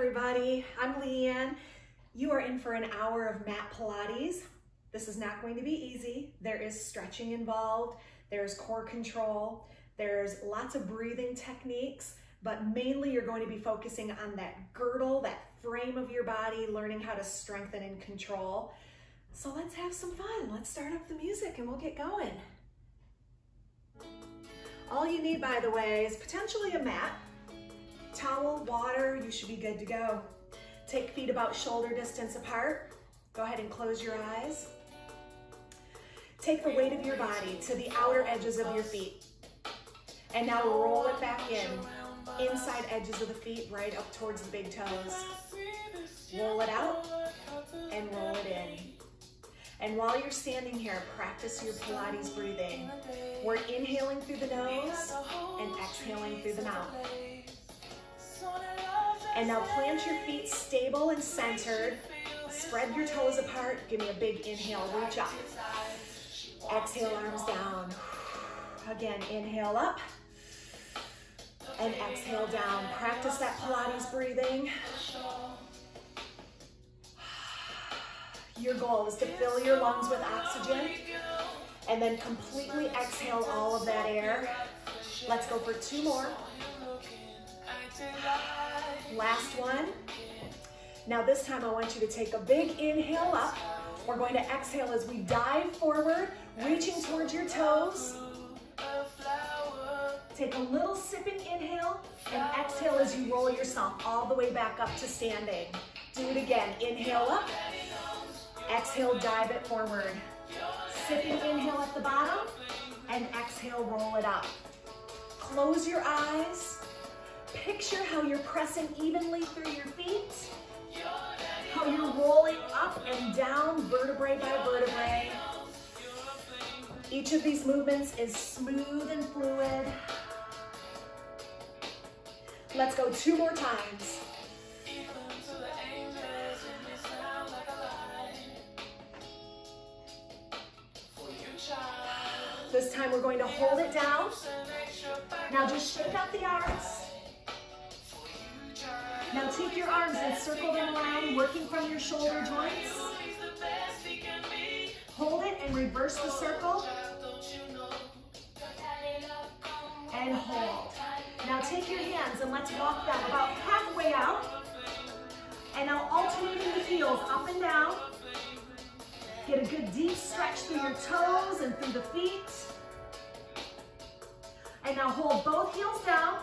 everybody. I'm Leeanne. You are in for an hour of mat Pilates. This is not going to be easy. There is stretching involved, there's core control, there's lots of breathing techniques, but mainly you're going to be focusing on that girdle, that frame of your body, learning how to strengthen and control. So let's have some fun. Let's start up the music and we'll get going. All you need, by the way, is potentially a mat, towel, water, you should be good to go. Take feet about shoulder distance apart. Go ahead and close your eyes. Take the weight of your body to the outer edges of your feet. And now roll it back in. Inside edges of the feet, right up towards the big toes. Roll it out and roll it in. And while you're standing here, practice your Pilates breathing. We're inhaling through the nose and exhaling through the mouth. And now plant your feet stable and centered. Spread your toes apart. Give me a big inhale, reach up. Exhale, arms down. Again, inhale up and exhale down. Practice that Pilates breathing. Your goal is to fill your lungs with oxygen and then completely exhale all of that air. Let's go for two more. Last one. Now this time I want you to take a big inhale up. We're going to exhale as we dive forward, reaching towards your toes. Take a little sipping inhale and exhale as you roll yourself all the way back up to standing. Do it again. Inhale up. Exhale, dive it forward. Sipping inhale at the bottom and exhale, roll it up. Close your eyes. Picture how you're pressing evenly through your feet. How you're rolling up and down vertebrae by vertebrae. Each of these movements is smooth and fluid. Let's go two more times. This time we're going to hold it down. Now just shake out the arms. Take your arms and circle them around, working from your shoulder joints. Hold it and reverse the circle. And hold. Now take your hands and let's walk them about halfway out. And now alternating the heels up and down. Get a good deep stretch through your toes and through the feet. And now hold both heels down.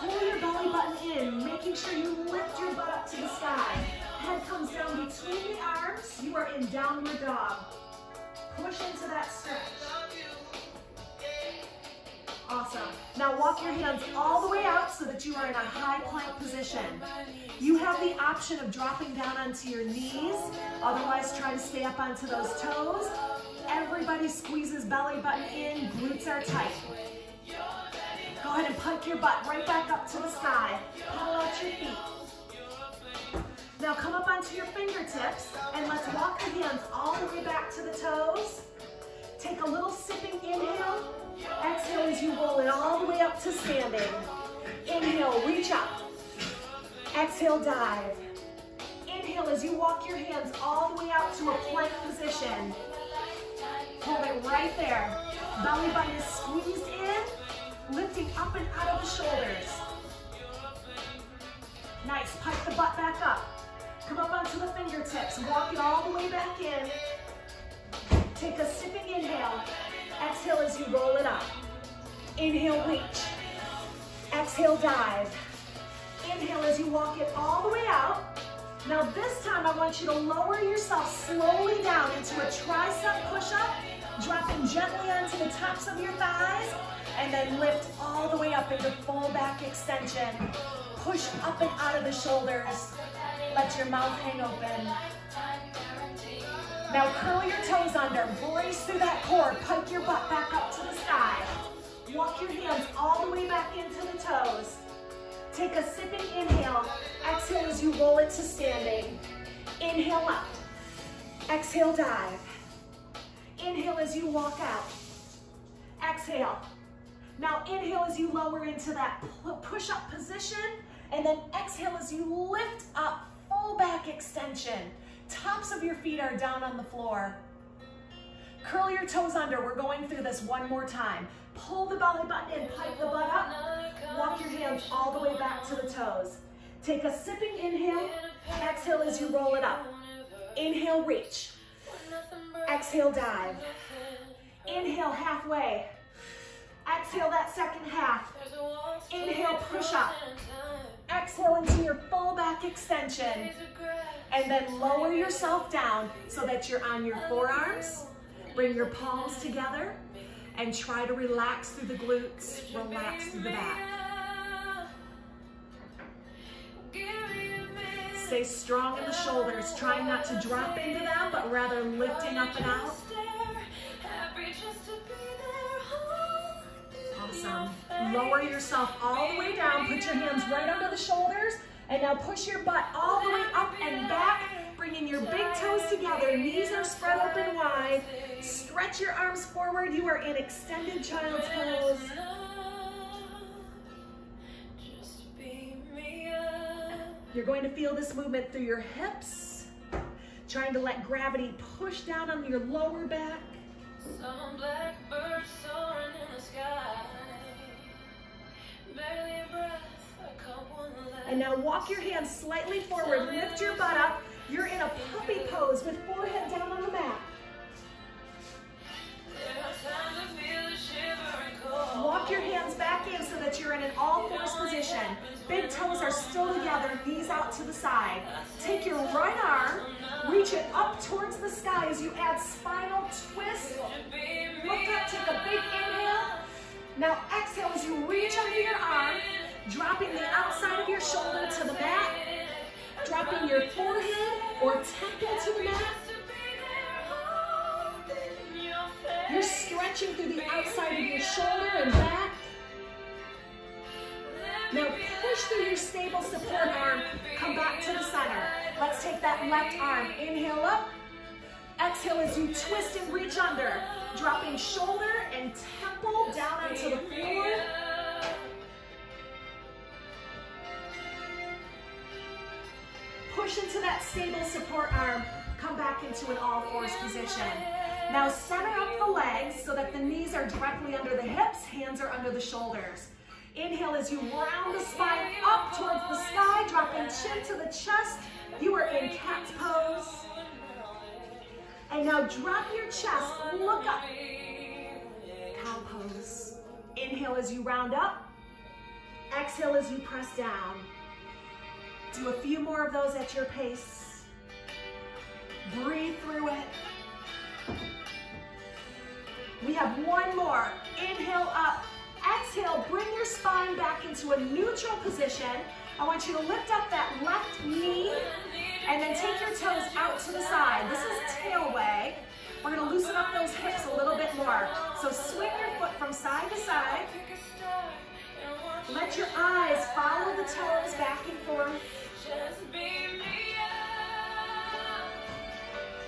Pull your belly button in, making sure you lift your butt up to the sky. Head comes down between the arms. You are in downward dog. Push into that stretch. Awesome. Now walk your hands all the way out so that you are in a high plank position. You have the option of dropping down onto your knees, otherwise try to stay up onto those toes. Everybody squeezes belly button in, glutes are tight. Go ahead and pike your butt right back up to the sky. Pull out your feet. Now come up onto your fingertips and let's walk the hands all the way back to the toes. Take a little sipping inhale. Exhale as you roll it all the way up to standing. Inhale, reach up. Exhale, dive. Inhale as you walk your hands all the way out to a plank position. Hold it right there. Belly button is squeezed in, lifting up and out of the shoulders. Nice, pike the butt back up. Come up onto the fingertips, walk it all the way back in. Take a sipping inhale. Exhale as you roll it up. Inhale, reach. Exhale, dive. Inhale as you walk it all the way out. Now this time I want you to lower yourself slowly down into a tricep push-up, dropping gently onto the tops of your thighs, and then lift all the way up into full back extension. Push up and out of the shoulders. Let your mouth hang open. Now curl your toes under, brace through that core, pike your butt back up to the sky. Walk your hands all the way back into the toes. Take a sipping inhale. Exhale as you roll it to standing. Inhale up. Exhale, dive. Inhale as you walk out. Exhale. Now inhale as you lower into that push-up position, and then exhale as you lift up, full back extension. Tops of your feet are down on the floor. Curl your toes under. We're going through this one more time. Pull the belly button in, pike the butt up. Walk your hands all the way back to the toes. Take a sipping inhale. Exhale as you roll it up. Inhale, reach. Exhale, dive. Inhale, halfway. Exhale that second half. Inhale, push up. Exhale into your full back extension. And then lower yourself down so that you're on your forearms. Bring your palms together and try to relax through the glutes, relax through the back. Stay strong in the shoulders, trying not to drop into them, but rather lifting up and out. Lower yourself all the way down. Put your hands right under the shoulders. And now push your butt all the way up and back, bringing your big toes together. Knees are spread open wide. Stretch your arms forward. You are in extended child's pose. You're going to feel this movement through your hips, trying to let gravity push down on your lower back. Some soaring in the sky. And now walk your hands slightly forward, lift your butt up. You're in a puppy pose with forehead down on the mat. Walk your hands back in so that you're in an all fours position. Big toes are still together, knees out to the side. Take your right arm, reach it up towards the sky as you add spinal twist. Look up, take a big inhale. Now exhale as you reach under your arm, dropping the outside of your shoulder to the mat, dropping your forehead or temple to the mat. You're stretching through the outside of your shoulder and back. Now push through your stable support arm. Come back to the center. Let's take that left arm. Inhale up. Exhale as you twist and reach under. Dropping shoulder and temple down onto the floor. Push into that stable support arm. Come back into an all fours position. Now center up the legs so that the knees are directly under the hips, hands are under the shoulders. Inhale as you round the spine up towards the sky, dropping chin to the chest. You are in cat's pose. And now drop your chest, look up. Cow pose. Inhale as you round up. Exhale as you press down. Do a few more of those at your pace. Breathe through it. We have one more. Inhale up. Exhale, bring your spine back into a neutral position. I want you to lift up that left knee and then take your toes out to the side. This is tail wag. We're gonna loosen up those hips a little bit more. So swing your foot from side to side. Let your eyes follow the toes back and forth.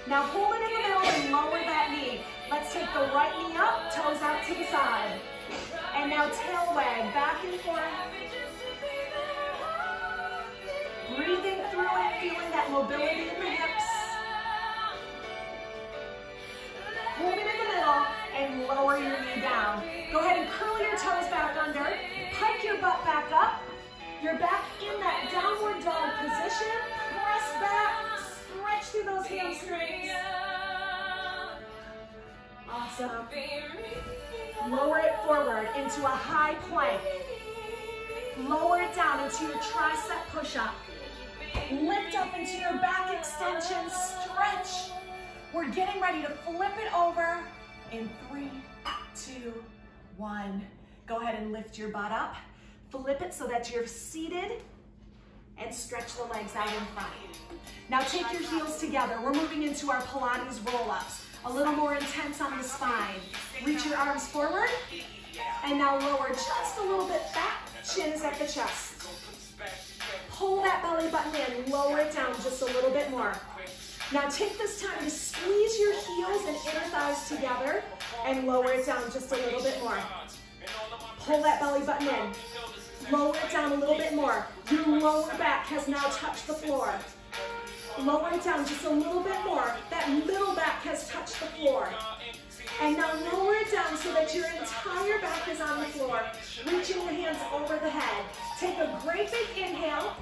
Now hold it in the middle and lower that knee. Let's take the right knee up, toes out to the side. And now tail wag, back and forth. Breathing it, feeling that mobility in the hips. Hold it in the middle and lower your knee down. Go ahead and curl your toes back under. Pike your butt back up. You're back in that downward dog position. Press back, stretch through those hamstrings. Awesome. Lower it forward into a high plank. Lower it down into your tricep push-up. Lift up into your back extension, stretch. We're getting ready to flip it over in three, two, one. Go ahead and lift your butt up. Flip it so that you're seated and stretch the legs out in front. Now take your heels together. We're moving into our Pilates roll-ups. A little more intense on the spine. Reach your arms forward. And now lower just a little bit back. Chin is at the chest. Pull that belly button in. Lower it down just a little bit more. Now take this time to squeeze your heels and inner thighs together and lower it down just a little bit more. Pull that belly button in. Lower it down a little bit more. Your lower back has now touched the floor. Lower it down just a little bit more. That middle back has touched the floor. And now lower it down so that your entire back is on the floor. Reaching your hands over the head. Take a great big inhale.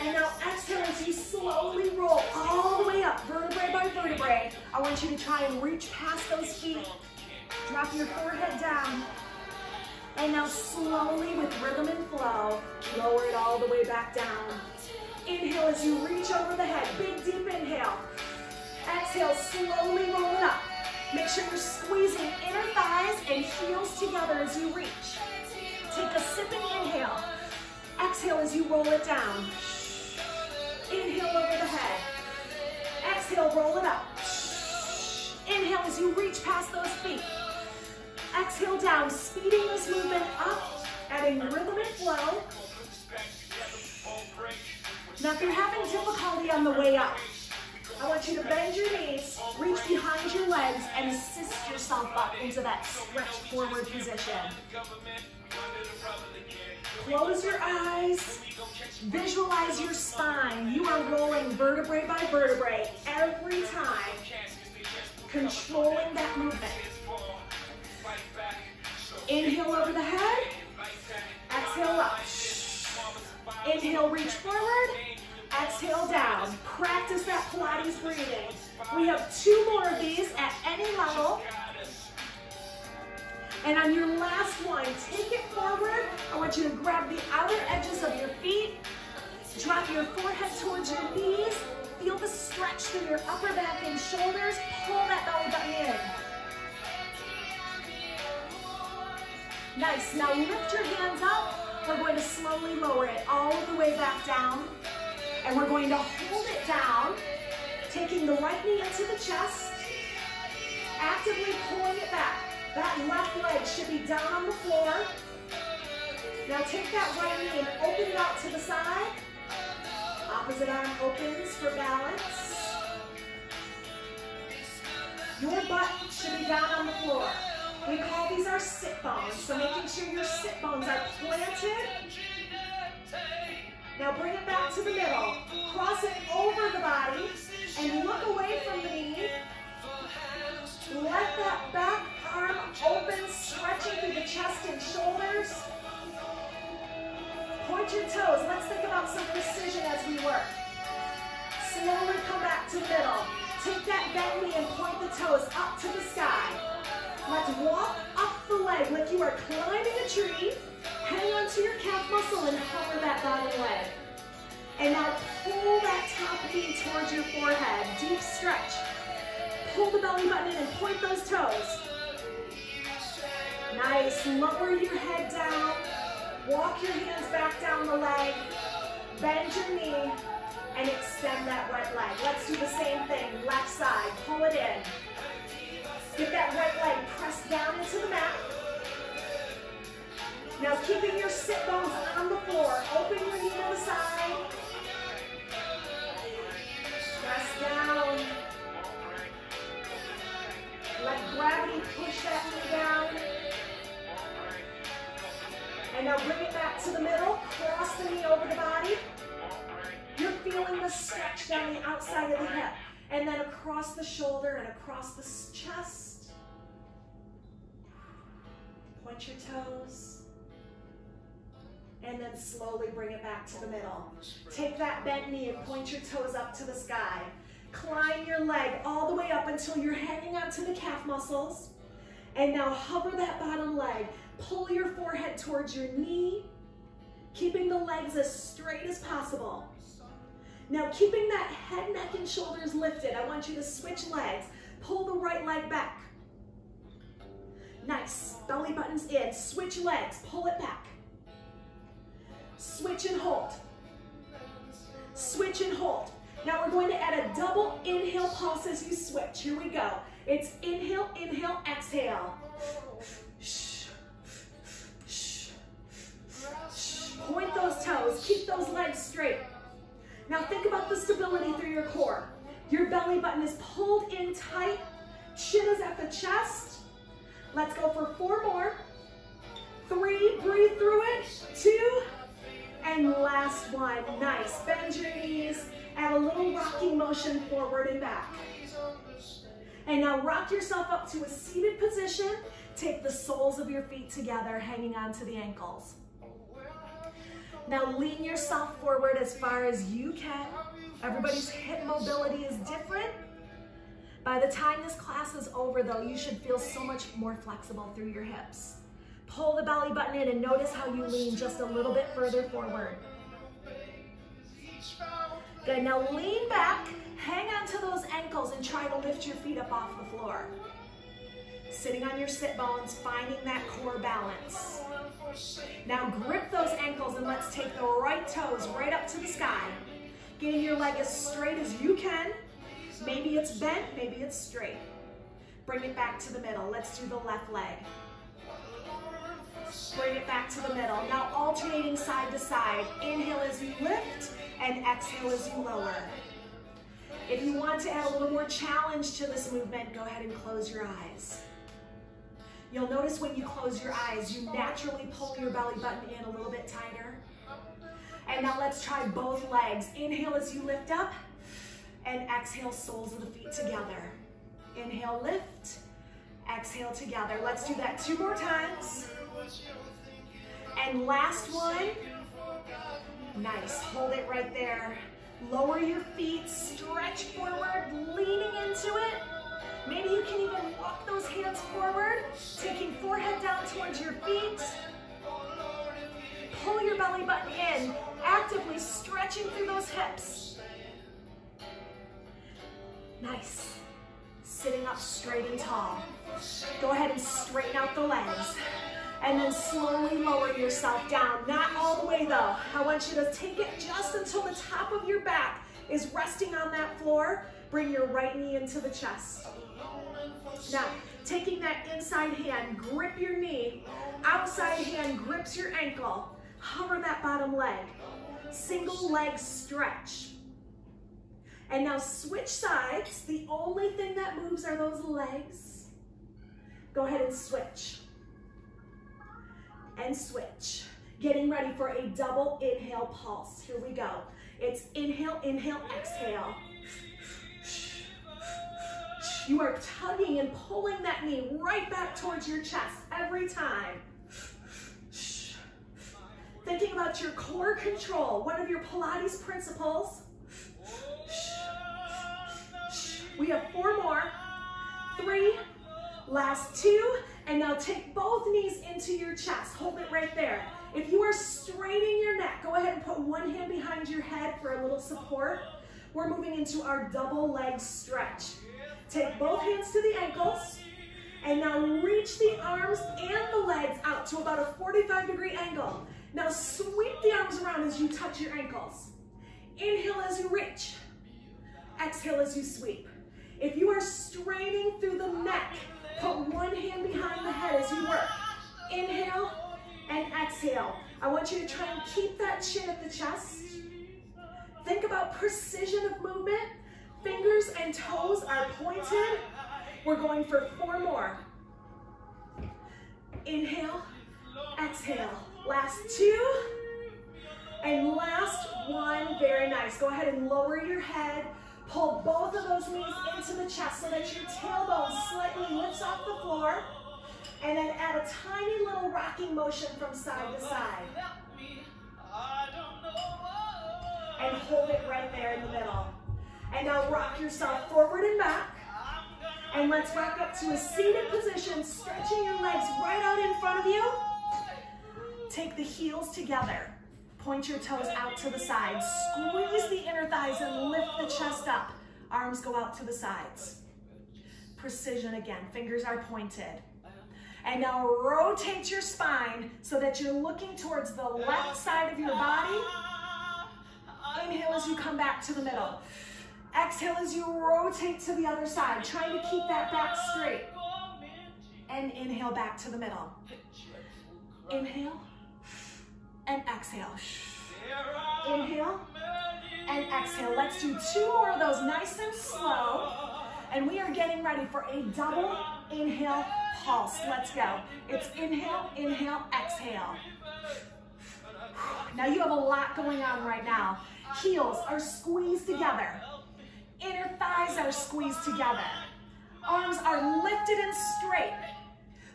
And now exhale as you slowly roll all the way up, vertebrae by vertebrae. I want you to try and reach past those feet. Drop your forehead down. And now slowly with rhythm and flow, lower it all the way back down. Inhale as you reach over the head. Big deep inhale. Exhale, slowly roll it up. Make sure you're squeezing inner thighs and heels together as you reach. Take a sipping inhale. Exhale as you roll it down. Inhale over the head. Exhale, roll it up. Inhale as you reach past those feet. Exhale down, speeding this movement up, adding rhythm and flow. Now if you're having difficulty on the way up, I want you to bend your knees, reach behind your legs, and assist yourself up into that stretch forward position. Close your eyes. Visualize your spine. You are rolling vertebrae by vertebrae every time, controlling that movement. Inhale over the head. Exhale up. Inhale, reach forward. Exhale down. Practice that Pilates breathing. We have two more of these at any level. And on your last one, take it forward. I want you to grab the outer edges of your feet. Drop your forehead towards your knees. Feel the stretch through your upper back and shoulders. Pull that belly button in. Nice. Now lift your hands up. We're going to slowly lower it all the way back down. And we're going to hold it down, taking the right knee into the chest, actively pulling it back. That left leg should be down on the floor. Now take that right knee and open it out to the side. Opposite arm opens for balance. Your butt should be down on the floor. We call these our sit bones, so making sure your sit bones are planted. Now bring it back to the middle. Cross it over the body and look away from the knee. Let that back arm open, stretching through the chest and shoulders. Point your toes. Let's think about some precision as we work. Slowly come back to middle. Take that bent knee and point the toes up to the sky. Let's walk up the leg like you are climbing a tree. Hang onto your calf muscle and hover that bottom leg. And now pull that top knee towards your forehead. Deep stretch. Pull the belly button in and point those toes. Nice. Lower your head down. Walk your hands back down the leg. Bend your knee and extend that right leg. Let's do the same thing. Left side. Pull it in. Get that right leg pressed down into the mat. Now keeping your sit bones Your toes. And then slowly bring it back to the middle. Take that bent knee and point your toes up to the sky. Climb your leg all the way up until you're hanging onto the calf muscles. And now hover that bottom leg. Pull your forehead towards your knee, keeping the legs as straight as possible. Now keeping that head, neck, and shoulders lifted, I want you to switch legs. Pull the right leg back. Nice, belly buttons in. Switch legs, pull it back. Switch and hold. Switch and hold. Now we're going to add a double inhale pulse as you switch. Here we go. It's inhale, inhale, exhale. Point those toes, keep those legs straight. Now think about the stability through your core. Your belly button is pulled in tight, chin is at the chest. Let's go for four more. three, breathe through it, two, and last one, nice. Bend your knees, add a little rocking motion forward and back. And now rock yourself up to a seated position. Take the soles of your feet together, hanging onto the ankles. Now lean yourself forward as far as you can. Everybody's hip mobility is different. By the time this class is over though, you should feel so much more flexible through your hips. Pull the belly button in and notice how you lean just a little bit further forward. Good, now lean back, hang onto those ankles and try to lift your feet up off the floor. Sitting on your sit bones, finding that core balance. Now grip those ankles and let's take the right toes right up to the sky. Getting your leg as straight as you can. Maybe it's bent, maybe it's straight. Bring it back to the middle. Let's do the left leg. Bring it back to the middle. Now alternating side to side. Inhale as you lift and exhale as you lower. If you want to add a little more challenge to this movement, go ahead and close your eyes. You'll notice when you close your eyes, you naturally pull your belly button in a little bit tighter. And now let's try both legs. Inhale as you lift up, and exhale, soles of the feet together. Inhale, lift, exhale together. Let's do that two more times. And last one. Nice, hold it right there. Lower your feet, stretch forward, leaning into it. Maybe you can even walk those hands forward, taking forehead down towards your feet. Pull your belly button in, actively stretching through those hips. Nice. Sitting up straight and tall. Go ahead and straighten out the legs. And then slowly lower yourself down. Not all the way though. I want you to take it just until the top of your back is resting on that floor. Bring your right knee into the chest. Now, taking that inside hand, grip your knee. Outside hand grips your ankle. Hover that bottom leg. Single leg stretch. And now switch sides. The only thing that moves are those legs. Go ahead and switch. And switch. Getting ready for a double inhale pulse. Here we go. It's inhale, inhale, exhale. You are tugging and pulling that knee right back towards your chest every time. Thinking about your core control, one of your Pilates principles. We have four more. Three, last two, and now take both knees into your chest. Hold it right there. If you are straining your neck, go ahead and put one hand behind your head for a little support. We're moving into our double leg stretch. Take both hands to the ankles, and now reach the arms and the legs out to about a 45 degree angle. Now sweep the arms around as you touch your ankles. Inhale as you reach. Exhale as you sweep. If you are straining through the neck, put one hand behind the head as you work. Inhale and exhale. I want you to try and keep that chin at the chest. Think about precision of movement. Fingers and toes are pointed. We're going for four more. Inhale, exhale. Last two, and last one. Very nice. Go ahead and lower your head. Pull both of those knees into the chest so that your tailbone slightly lifts off the floor. And then add a tiny little rocking motion from side to side. And hold it right there in the middle. And now rock yourself forward and back. And let's rock up to a seated position, stretching your legs right out in front of you. Take the heels together. Point your toes out to the sides. Squeeze the inner thighs and lift the chest up. Arms go out to the sides. Precision again, fingers are pointed. And now rotate your spine so that you're looking towards the left side of your body. Inhale as you come back to the middle. Exhale as you rotate to the other side, trying to keep that back straight. And inhale back to the middle. Inhale and exhale. Inhale and exhale. Let's do two more of those nice and slow. And we are getting ready for a double inhale pulse. Let's go. It's inhale, inhale, exhale. Now you have a lot going on right now. Heels are squeezed together. Inner thighs are squeezed together. Arms are lifted and straight.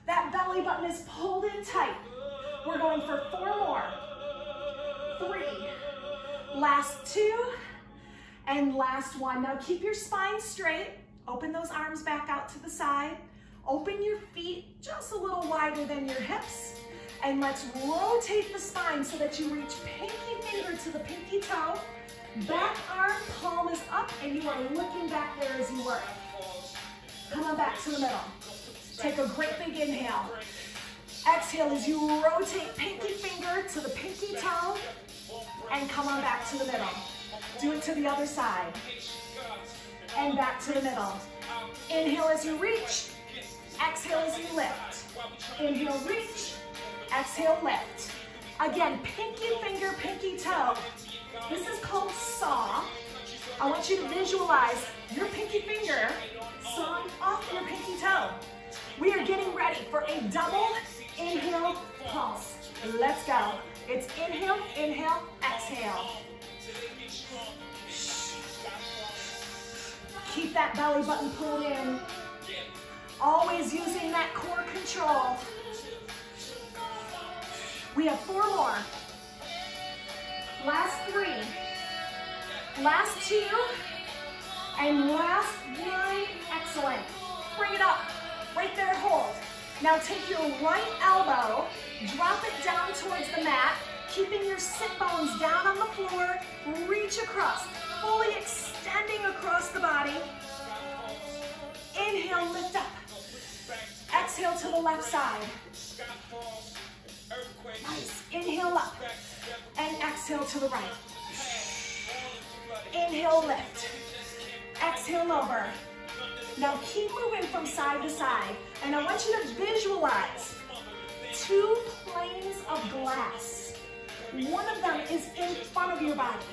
That belly button is pulled in tight. We're going for four more. Three. Last two. And last one. Now keep your spine straight. Open those arms back out to the side. Open your feet just a little wider than your hips. And let's rotate the spine so that you reach pinky finger to the pinky toe. Back arm, palm is up, and you are looking back there as you work. Come on back to the middle. Take a great big inhale. Exhale as you rotate pinky finger to the pinky toe, and come on back to the middle. Do it to the other side. And back to the middle. Inhale as you reach. Exhale as you lift. Inhale, reach. Exhale, lift. Again, pinky finger, pinky toe. This is called saw. I want you to visualize your pinky finger sawing off your pinky toe. We are getting ready for a double inhale pulse. Let's go. It's inhale, inhale, exhale. Keep that belly button pulled in. Always using that core control. We have four more. Last three. Last two. And last one. Excellent. Bring it up. Right there, hold. Now take your right elbow, drop it down towards the mat, keeping your sit bones down on the floor. Reach across, fully extending across the body. Inhale, lift up. Exhale to the left side. Nice. Inhale up. And exhale to the right. Inhale, lift. Exhale over. Now keep moving from side to side. And I want you to visualize two panes of glass. One of them is in front of your body.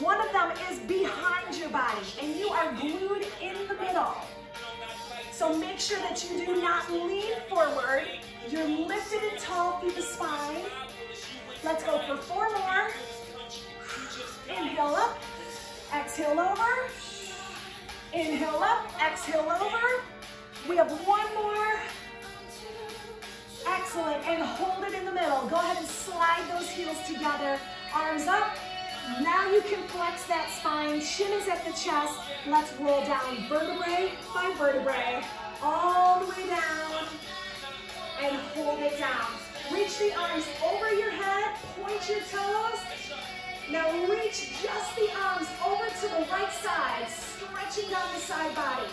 One of them is behind your body, and you are glued in the middle. So make sure that you do not lean forward. You're lifted and tall through the spine. Let's go for four more. Inhale up, exhale over. Inhale up, exhale over. We have one more. Excellent, and hold it in the middle. Go ahead and slide those heels together. Arms up. Now you can flex that spine. Chin is at the chest. Let's roll down vertebrae by vertebrae. All the way down. And hold it down. Reach the arms over your head. Point your toes. Now reach just the arms over to the right side, stretching down the side body.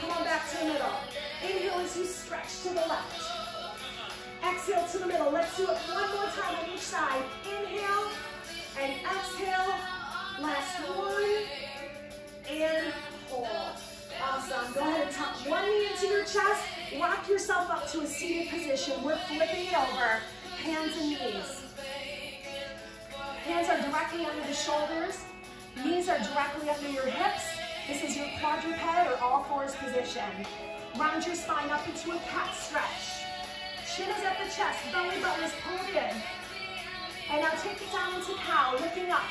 Come on back to the middle. Inhale as you stretch to the left. Exhale to the middle. Let's do it one more time on each side. Inhale and exhale. Last one. And hold. Awesome. Go ahead and tuck one knee into your chest. Rock yourself up to a seated position. We're flipping it over. Hands and knees. Hands are directly under the shoulders. Knees are directly under your hips. This is your quadruped or all fours position. Round your spine up into a cat stretch. Chin is at the chest, belly button is pulled in. And now take it down into cow, lifting up.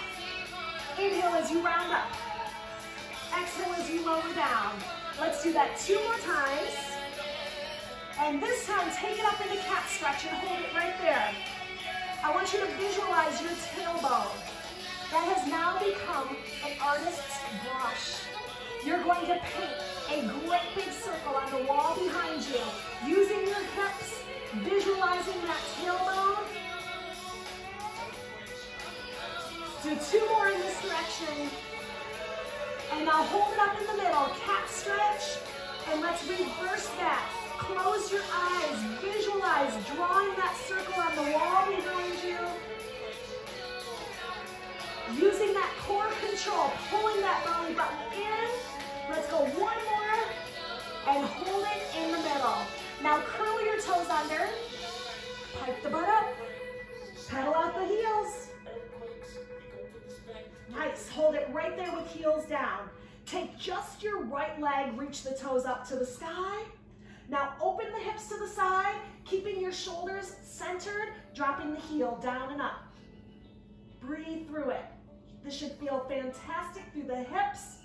Inhale as you round up. Exhale as you lower down. Let's do that two more times. And this time, take it up into cat stretch and hold it right there. I want you to visualize your tailbone. That has now become an artist's brush. You're going to paint a great big circle on the wall behind you, using your hips, visualizing that tailbone. Do two more in this direction. And now hold it up in the middle, cat stretch, and let's reverse that. Close your eyes, visualize drawing that circle on the wall behind you. Using that core control, pulling that belly button in. Let's go one more and hold it in the middle. Now curl your toes under, pike the butt up, pedal out the heels. Nice, hold it right there with heels down. Take just your right leg, reach the toes up to the sky. Now open the hips to the side, keeping your shoulders centered, dropping the heel down and up. Breathe through it. This should feel fantastic through the hips.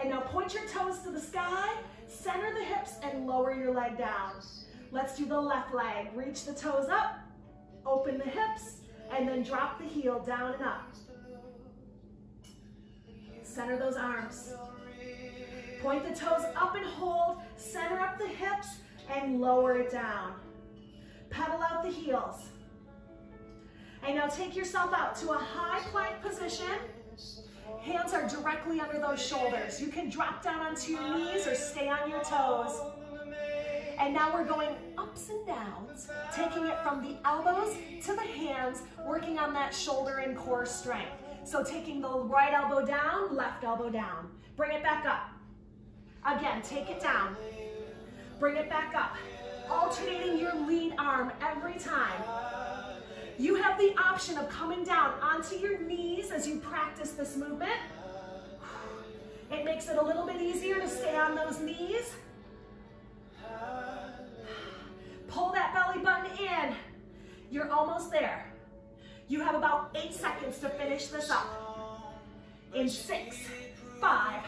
And now point your toes to the sky, center the hips and lower your leg down. Let's do the left leg. Reach the toes up, open the hips, and then drop the heel down and up. Center those arms. Point the toes up and hold, center up the hips, and lower it down. Pedal out the heels. And now take yourself out to a high plank position. Hands are directly under those shoulders. You can drop down onto your knees or stay on your toes. And now we're going ups and downs, taking it from the elbows to the hands, working on that shoulder and core strength. So taking the right elbow down, left elbow down. Bring it back up. Again, take it down. Bring it back up. Alternating your lead arm every time. You have the option of coming down onto your knees as you practice this movement. It makes it a little bit easier to stay on those knees. Pull that belly button in. You're almost there. You have about eight seconds to finish this up. In six, five,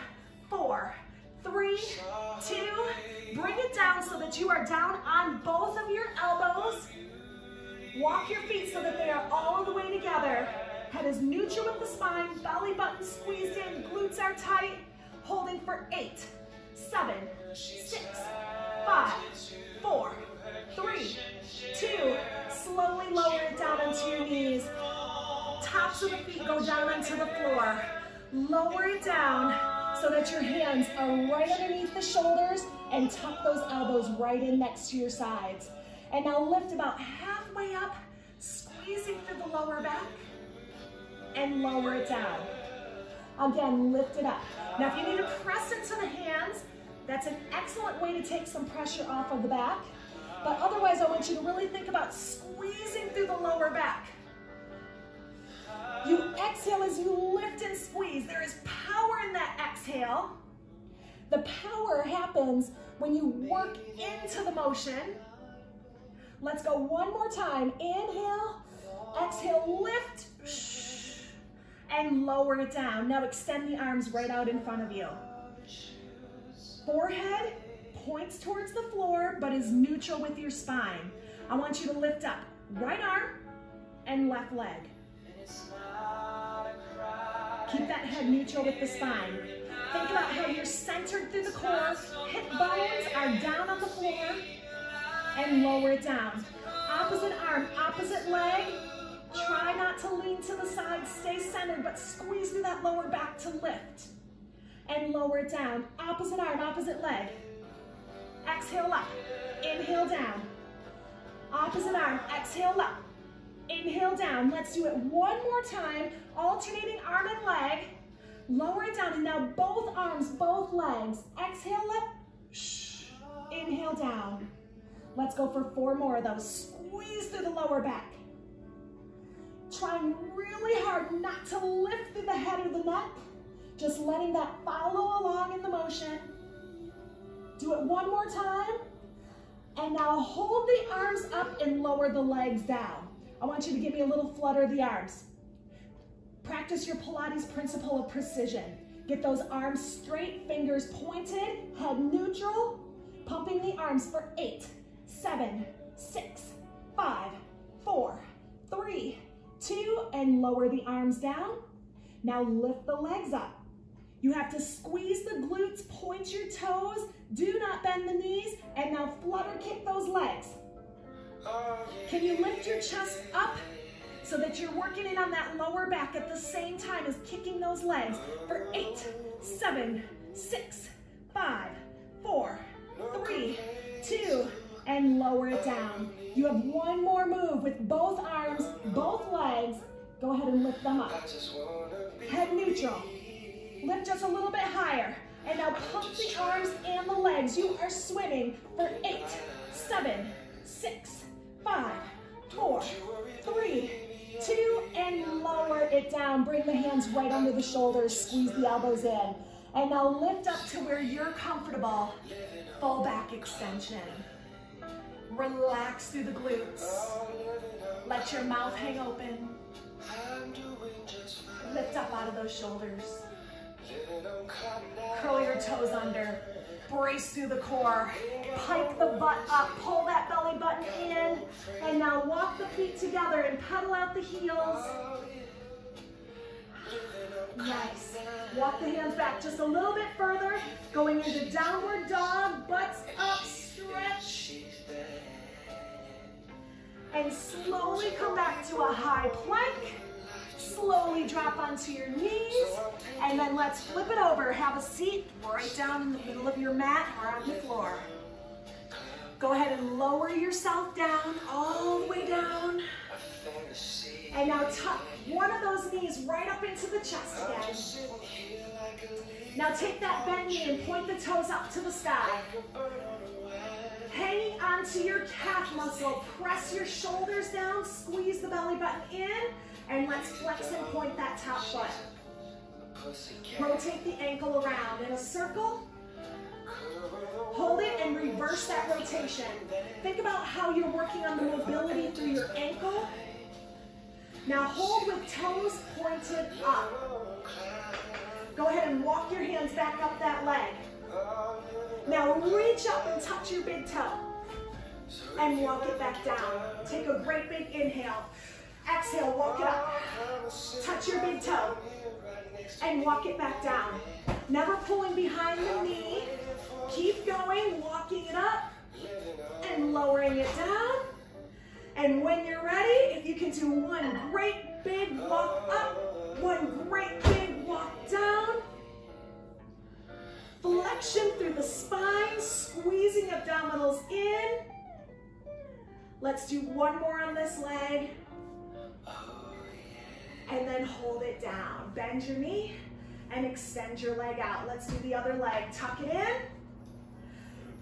four, three, two, bring it down so that you are down on both of your elbows. Walk your feet so that they are all the way together. Head is neutral with the spine, belly button squeezed in, glutes are tight. Holding for eight, seven, six, five, four, three, two. Slowly lower it down onto your knees. Tops of the feet go down onto the floor. Lower it down so that your hands are right underneath the shoulders and tuck those elbows right in next to your sides. And now lift about halfway up, squeezing through the lower back and lower it down. Again, lift it up. Now if you need to press into the hands, that's an excellent way to take some pressure off of the back. But otherwise, I want you to really think about squeezing through the lower back. You exhale as you lift and squeeze. There is power that exhale. The power happens when you work into the motion. Let's go one more time. Inhale, exhale, lift, and lower it down. Now extend the arms right out in front of you. Forehead points towards the floor, but is neutral with your spine. I want you to lift up right arm and left leg. Keep that head neutral with the spine. Think about how you're centered through the core. Hip bones are down on the floor and lower down. Opposite arm, opposite leg. Try not to lean to the side, stay centered, but squeeze through that lower back to lift. And lower down. Opposite arm, opposite leg. Exhale up, inhale down. Opposite arm, exhale up. Inhale down. Let's do it one more time. Alternating arm and leg. Lower it down. And now both arms, both legs. Exhale up. Inhale down. Let's go for four more of those. Squeeze through the lower back. Trying really hard not to lift through the head or the neck. Just letting that follow along in the motion. Do it one more time. And now hold the arms up and lower the legs down. I want you to give me a little flutter of the arms. Practice your Pilates principle of precision. Get those arms straight, fingers pointed, head neutral. Pumping the arms for eight, seven, six, five, four, three, two, and lower the arms down. Now lift the legs up. You have to squeeze the glutes, point your toes, do not bend the knees, and now flutter kick those legs. Can you lift your chest up so that you're working in on that lower back at the same time as kicking those legs for eight, seven, six, five, four, three, two, and lower it down. You have one more move with both arms, both legs. Go ahead and lift them up. Head neutral. Lift just a little bit higher. And now pump the arms and the legs. You are swimming for eight, seven, six, five, four, three, two, and lower it down. Bring the hands right under the shoulders. Squeeze the elbows in. And now lift up to where you're comfortable. Full back extension. Relax through the glutes. Let your mouth hang open. Lift up out of those shoulders. Curl your toes under. Brace through the core. Pike the butt up. Pull that belly button in. And now walk the feet together and pedal out the heels. Nice. Walk the hands back just a little bit further. Going into downward dog. Butts up. Stretch. And slowly come back to a high plank. Slowly drop onto your knees. And then let's flip it over. Have a seat right down in the middle of your mat or on the floor. Go ahead and lower yourself down, all the way down. And now tuck one of those knees right up into the chest again. Now take that bent knee and point the toes up to the sky. Hanging onto your calf muscle, press your shoulders down, squeeze the belly button in, and let's flex and point that top foot. Rotate the ankle around in a circle. Hold it and reverse that rotation. Think about how you're working on the mobility through your ankle. Now hold with toes pointed up. Go ahead and walk your hands back up that leg. Now reach up and touch your big toe. And walk it back down. Take a great big inhale. Exhale. Touch your big toe. And walk it back down. Never pulling behind the knee. Keep going, walking it up. And lowering it down. And when you're ready, if you can do one great big walk up, one great big walk down. Flexion through the spine, squeezing abdominals in. Let's do one more on this leg. And then hold it down. Bend your knee and extend your leg out. Let's do the other leg. Tuck it in.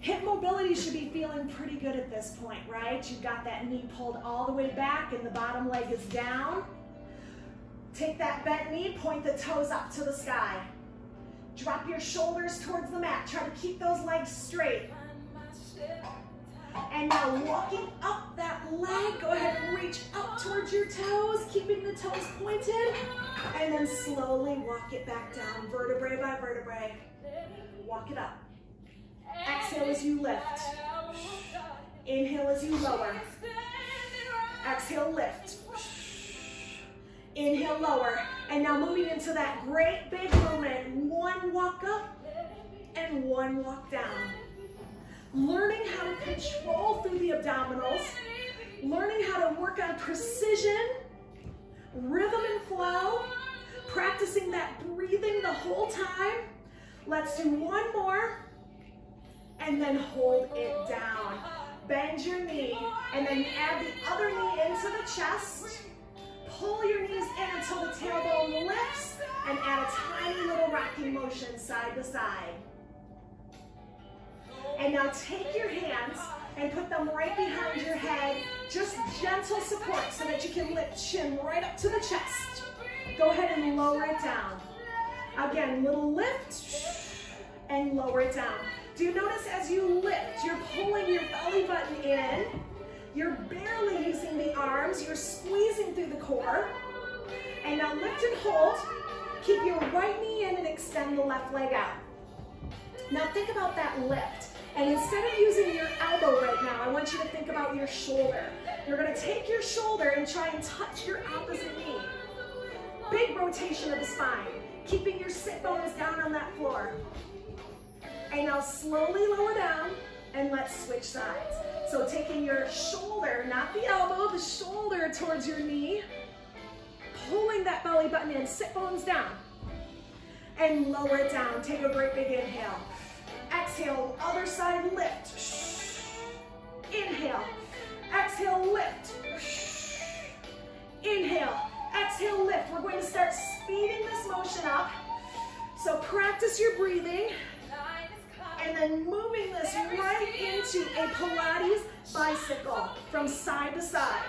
Hip mobility should be feeling pretty good at this point, right? You've got that knee pulled all the way back and the bottom leg is down. Take that bent knee, point the toes up to the sky. Drop your shoulders towards the mat. Try to keep those legs straight. And now walking up that leg, go ahead and reach up towards your toes, keeping the toes pointed. And then slowly walk it back down, vertebrae by vertebrae. Walk it up. Exhale as you lift. Inhale as you lower. Exhale, lift. Inhale, lower. And now moving into that great big movement. One walk up and one walk down. Learning how to control through the abdominals. Learning how to work on precision, rhythm and flow. Practicing that breathing the whole time. Let's do one more and then hold it down. Bend your knee and then add the other knee into the chest. Pull your knees in until the tailbone lifts and add a tiny little rocking motion side to side. And now take your hands and put them right behind your head. Just gentle support so that you can lift chin right up to the chest. Go ahead and lower it down. Again, little lift and lower it down. Do you notice as you lift, you're pulling your belly button in, you're barely using the arms, you're squeezing through the core. And now lift and hold. Keep your right knee in and extend the left leg out. Now think about that lift. And instead of using your elbow right now, I want you to think about your shoulder. You're gonna take your shoulder and try and touch your opposite knee. Big rotation of the spine, keeping your sit bones down on that floor. And now slowly lower down and let's switch sides. So taking your shoulder, not the elbow, the shoulder towards your knee, pulling that belly button in, sit bones down, and lower it down. Take a great big inhale. Exhale, other side, lift. Inhale, exhale, lift. Inhale, exhale, lift. We're going to start speeding this motion up. So practice your breathing and then moving this right into a Pilates bicycle from side to side.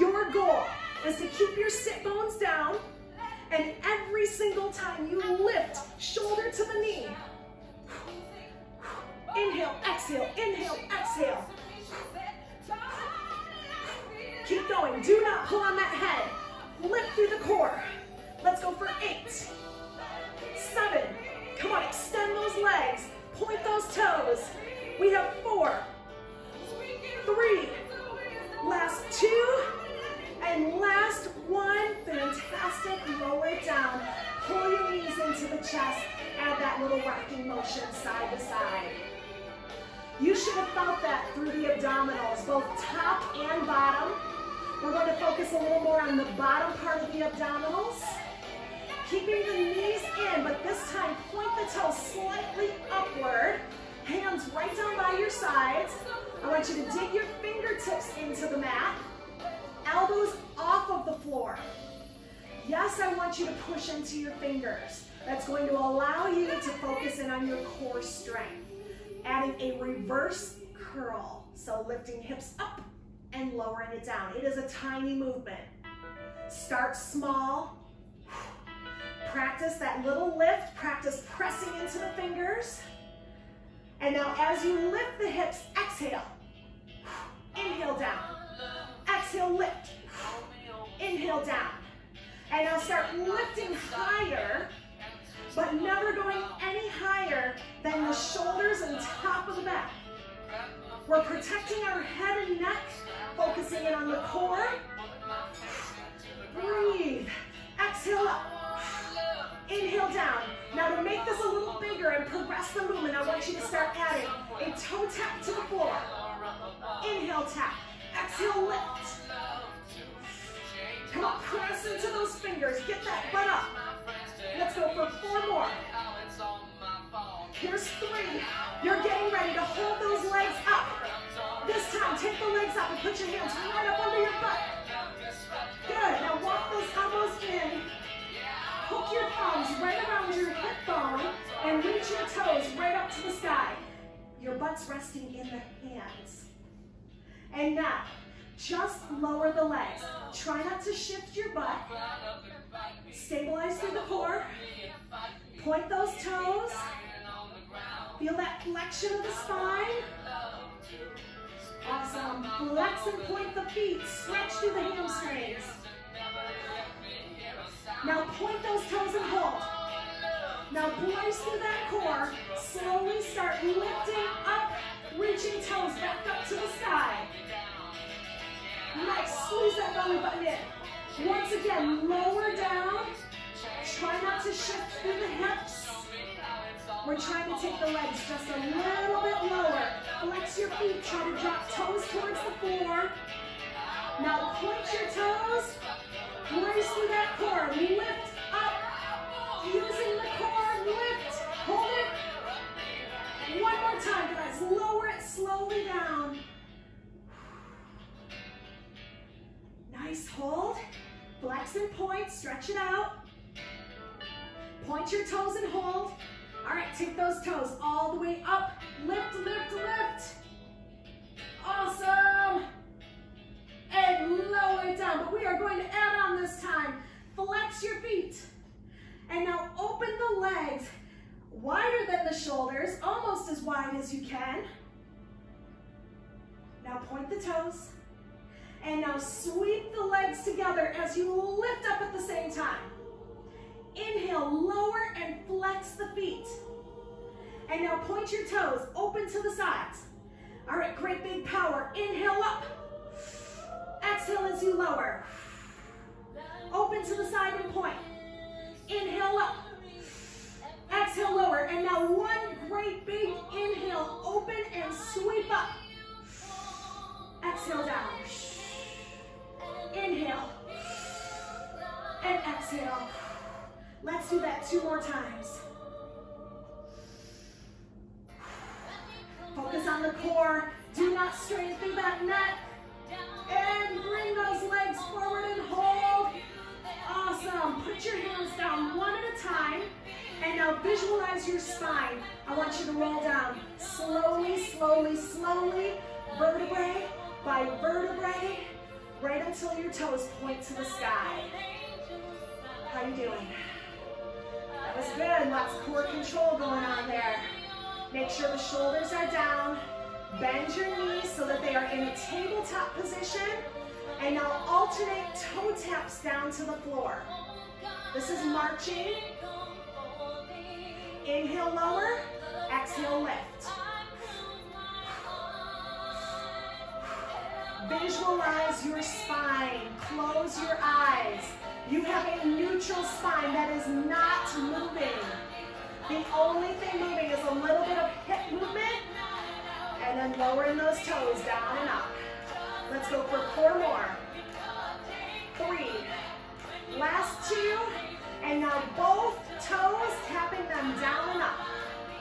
Your goal is to keep your sit bones down And every single time you lift shoulder to the knee, inhale, exhale, inhale, exhale. Keep going, do not pull on that head. Lift through the core. Let's go for eight, seven, come on, extend those legs, point those toes. We have four, three, last two, and last one. Fantastic, lower down. Pull your knees into the chest, add that little rocking motion side to side. You should have felt that through the abdominals, both top and bottom. We're going to focus a little more on the bottom part of the abdominals. Keeping the knees in, but this time point the toes slightly upward. Hands right down by your sides. I want you to dig your fingertips into the mat. Elbows off of the floor. Yes, I want you to push into your fingers. That's going to allow you to focus in on your core strength. Adding a reverse curl. So lifting hips up and lowering it down. It is a tiny movement. Start small. Practice that little lift. Practice pressing into the fingers. And now as you lift the hips, exhale. Inhale down. Exhale, lift. Inhale down. And now start lifting higher, but never going any higher than the shoulders and top of the back. We're protecting our head and neck, focusing in on the core. Breathe. Exhale up. Inhale down. Now to make this a little bigger and progress the movement, I want you to start adding a toe tap to the floor. Inhale tap. Exhale lift. Come on, press into those fingers. Get that butt up. Let's go for four more. Here's three. You're getting ready to hold those legs up. This time, take the legs up and put your hands right up under your butt. Good. Now walk those elbows in. Hook your thumbs right around your hip bone and reach your toes right up to the sky. Your butt's resting in the hands. And now, just lower the legs. Try not to shift your butt. Stabilize through the core. Point those toes. Feel that flexion of the spine. Awesome. Flex and point the feet. Stretch through the hamstrings. Now point those toes and hold. Now brace through that core. Slowly start lifting up, reaching toes back up to the sky. Nice. Squeeze that belly button in. Once again, lower down. Try not to shift through the hips. We're trying to take the legs just a little bit lower. Flex your feet. Try to drop toes towards the floor. Now point your toes. Brace through that core. Lift up. Using the core. Lift. Hold it. One more time, guys. Lower it slowly down. Nice hold. Flex and point. Stretch it out. Point your toes and hold. All right, take those toes all the way up. Lift, lift, lift. Awesome. And lower it down. But we are going to add on this time. Flex your feet. And now open the legs wider than the shoulders, almost as wide as you can. Now point the toes. And now sweep the legs together as you lift up at the same time. Inhale, lower and flex the feet. And now point your toes, open to the sides. All right, great big power. Inhale up. Exhale as you lower. Open to the side and point. Inhale up. Exhale, lower. And now one great big inhale, open and sweep up. Exhale down. Inhale. And exhale. Let's do that two more times. Focus on the core. Do not strain through that neck. And bring those legs forward and hold. Awesome. Put your hands down one at a time. And now visualize your spine. I want you to roll down slowly, slowly, slowly, vertebrae by vertebrae, right until your toes point to the sky. are you doing? That was good. Lots of core control going on there. Make sure the shoulders are down. Bend your knees so that they are in a tabletop position. And now alternate toe taps down to the floor. This is marching. Inhale, lower. Exhale, lift. Visualize your spine. Close your eyes. You have a neutral spine that is not moving. The only thing moving is a little bit of hip movement and then lowering those toes down and up. Let's go for four more. Three. Last two. And now both toes, tapping them down and up.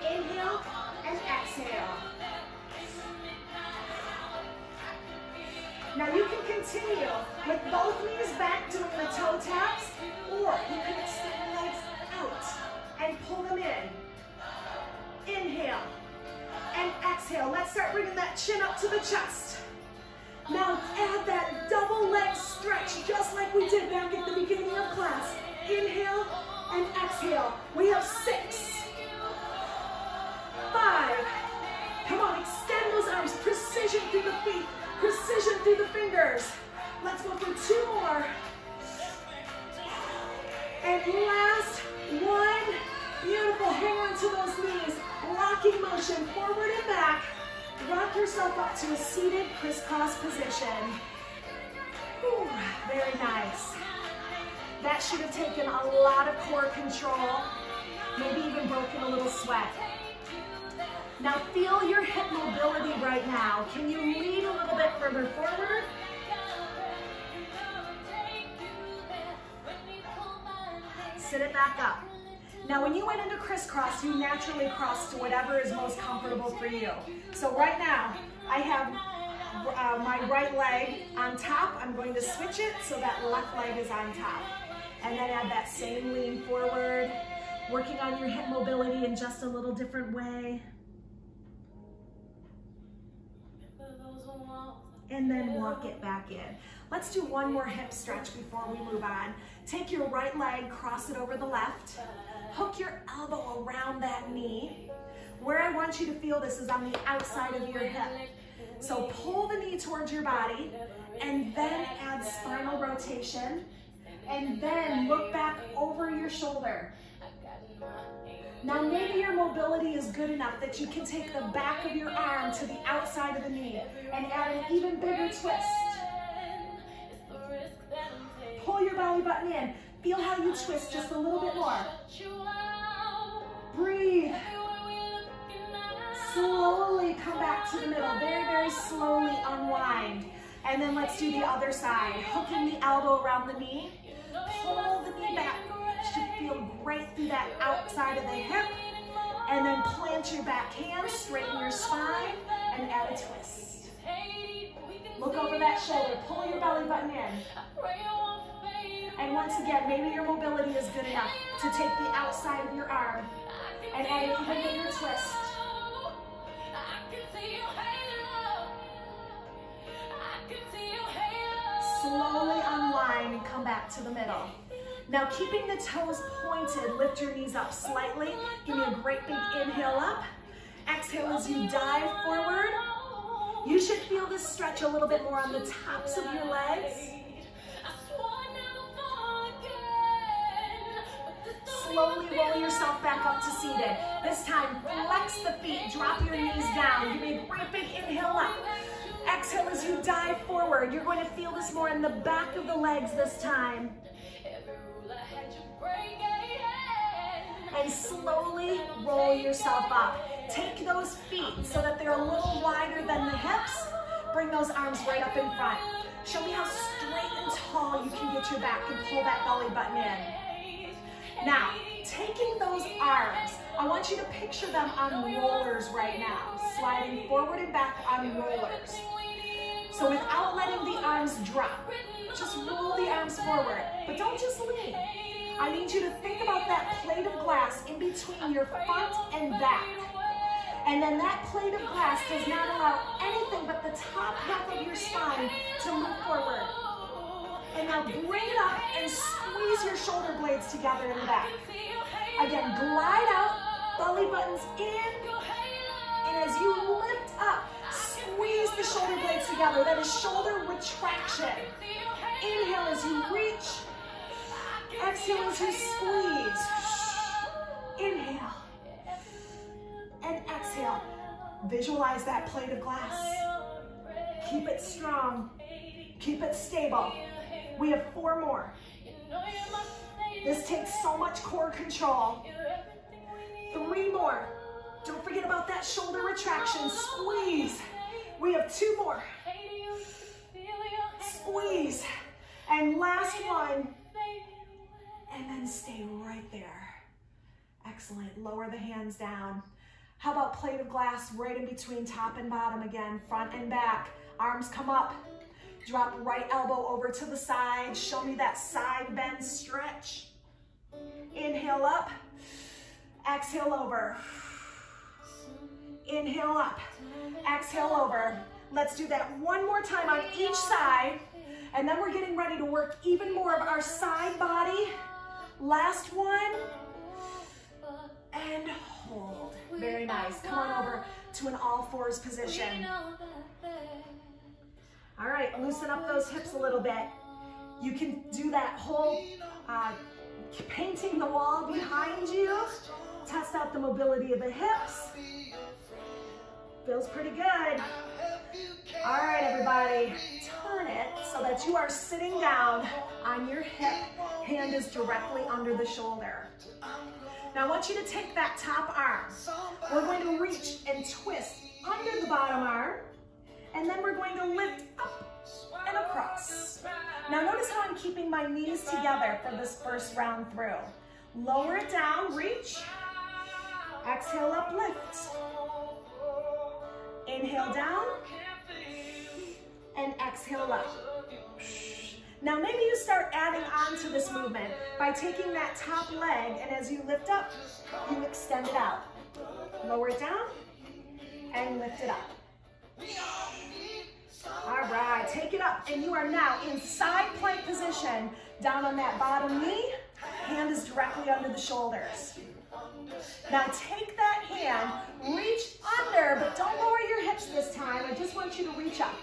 Inhale and exhale. Now you can continue with both knees bent doing the toe taps, or you can extend the legs out and pull them in. Inhale and exhale. Let's start bringing that chin up to the chest. Now add that double leg stretch just like we did back at the beginning of class. Inhale and exhale. We have six, five, come on, extend those arms, precision through the feet, Precision through the fingers. Let's go for two more. And last one. Beautiful. Hang on to those knees. Rocking motion forward and back. Rock yourself up to a seated crisscross position. Ooh, very nice. That should have taken a lot of core control. Maybe even broken a little sweat. Now feel your hip mobility right now. Can you lean a little bit further forward? Sit it back up. Now when you went into crisscross, you naturally cross to whatever is most comfortable for you. So right now, I have uh, my right leg on top. I'm going to switch it so that left leg is on top. And then add that same lean forward, working on your hip mobility in just a little different way. And then walk it back in. Let's do one more hip stretch before we move on. Take your right leg, cross it over the left, hook your elbow around that knee. Where I want you to feel this is on the outside of your hip. So pull the knee towards your body and then add spinal rotation and then look back over your shoulder. Now maybe your mobility is good enough that you can take the back of your arm to the outside of the knee and add an even bigger twist. Pull your belly button in. Feel how you twist just a little bit more. Breathe. Slowly come back to the middle. Very, very slowly unwind. And then let's do the other side. Hooking the elbow around the knee. Pull feel great through that outside of the hip. And then plant your back hand, straighten your spine, and add a twist. Look over that shoulder, pull your belly button in. And once again, maybe your mobility is good enough to take the outside of your arm and add even bigger twist. Slowly unwind and come back to the middle. Now keeping the toes pointed, lift your knees up slightly. Give me a great big inhale up. Exhale as you dive forward. You should feel this stretch a little bit more on the tops of your legs. Slowly roll yourself back up to seated. This time, flex the feet, drop your knees down. Give me a great big inhale up. Exhale as you dive forward. You're going to feel this more in the back of the legs this time. And slowly roll yourself up. Take those feet so that they're a little wider than the hips. Bring those arms right up in front. Show me how straight and tall you can get your back and pull that belly button in. Now, taking those arms, I want you to picture them on rollers right now, sliding forward and back on rollers. So without letting the arms drop, just roll the arms forward, but don't just lean. I need you to think about that plate of glass in between your front and back. And then that plate of glass does not allow anything but the top half of your spine to move forward. And now bring it up and squeeze your shoulder blades together in the back. Again, glide out, belly buttons in, and as you lift up, squeeze the shoulder blades together. That is shoulder retraction. Inhale as you reach. Exhale as you squeeze. Inhale. And exhale. Visualize that plate of glass. Keep it strong. Keep it stable. We have four more. This takes so much core control. Three more. Don't forget about that shoulder retraction. Squeeze. We have two more. Squeeze. And last one. And then stay right there. Excellent. Lower the hands down. How about plate of glass right in between top and bottom again, front and back. Arms come up. Drop right elbow over to the side. Show me that side bend stretch. Inhale up. Exhale over. Inhale up. Exhale over. Let's do that one more time on each side. And then we're getting ready to work even more of our side body. Last one. And hold. Very nice. Come on over to an all fours position. All right, loosen up those hips a little bit. You can do that whole uh, painting the wall behind you. Test out the mobility of the hips. Feels pretty good. All right, everybody, turn it so that you are sitting down on your hip. Hand is directly under the shoulder. Now I want you to take that top arm. We're going to reach and twist under the bottom arm, and then we're going to lift up and across. Now notice how I'm keeping my knees together for this first round through. Lower it down, reach. Exhale up, lift. Inhale down, and exhale up. Now maybe you start adding on to this movement by taking that top leg and as you lift up, you extend it out. Lower it down and lift it up. All right, take it up and you are now in side plank position. Down on that bottom knee, hand is directly under the shoulders. Now take that hand, reach under, but don't lower your hips this time. I just want you to reach up.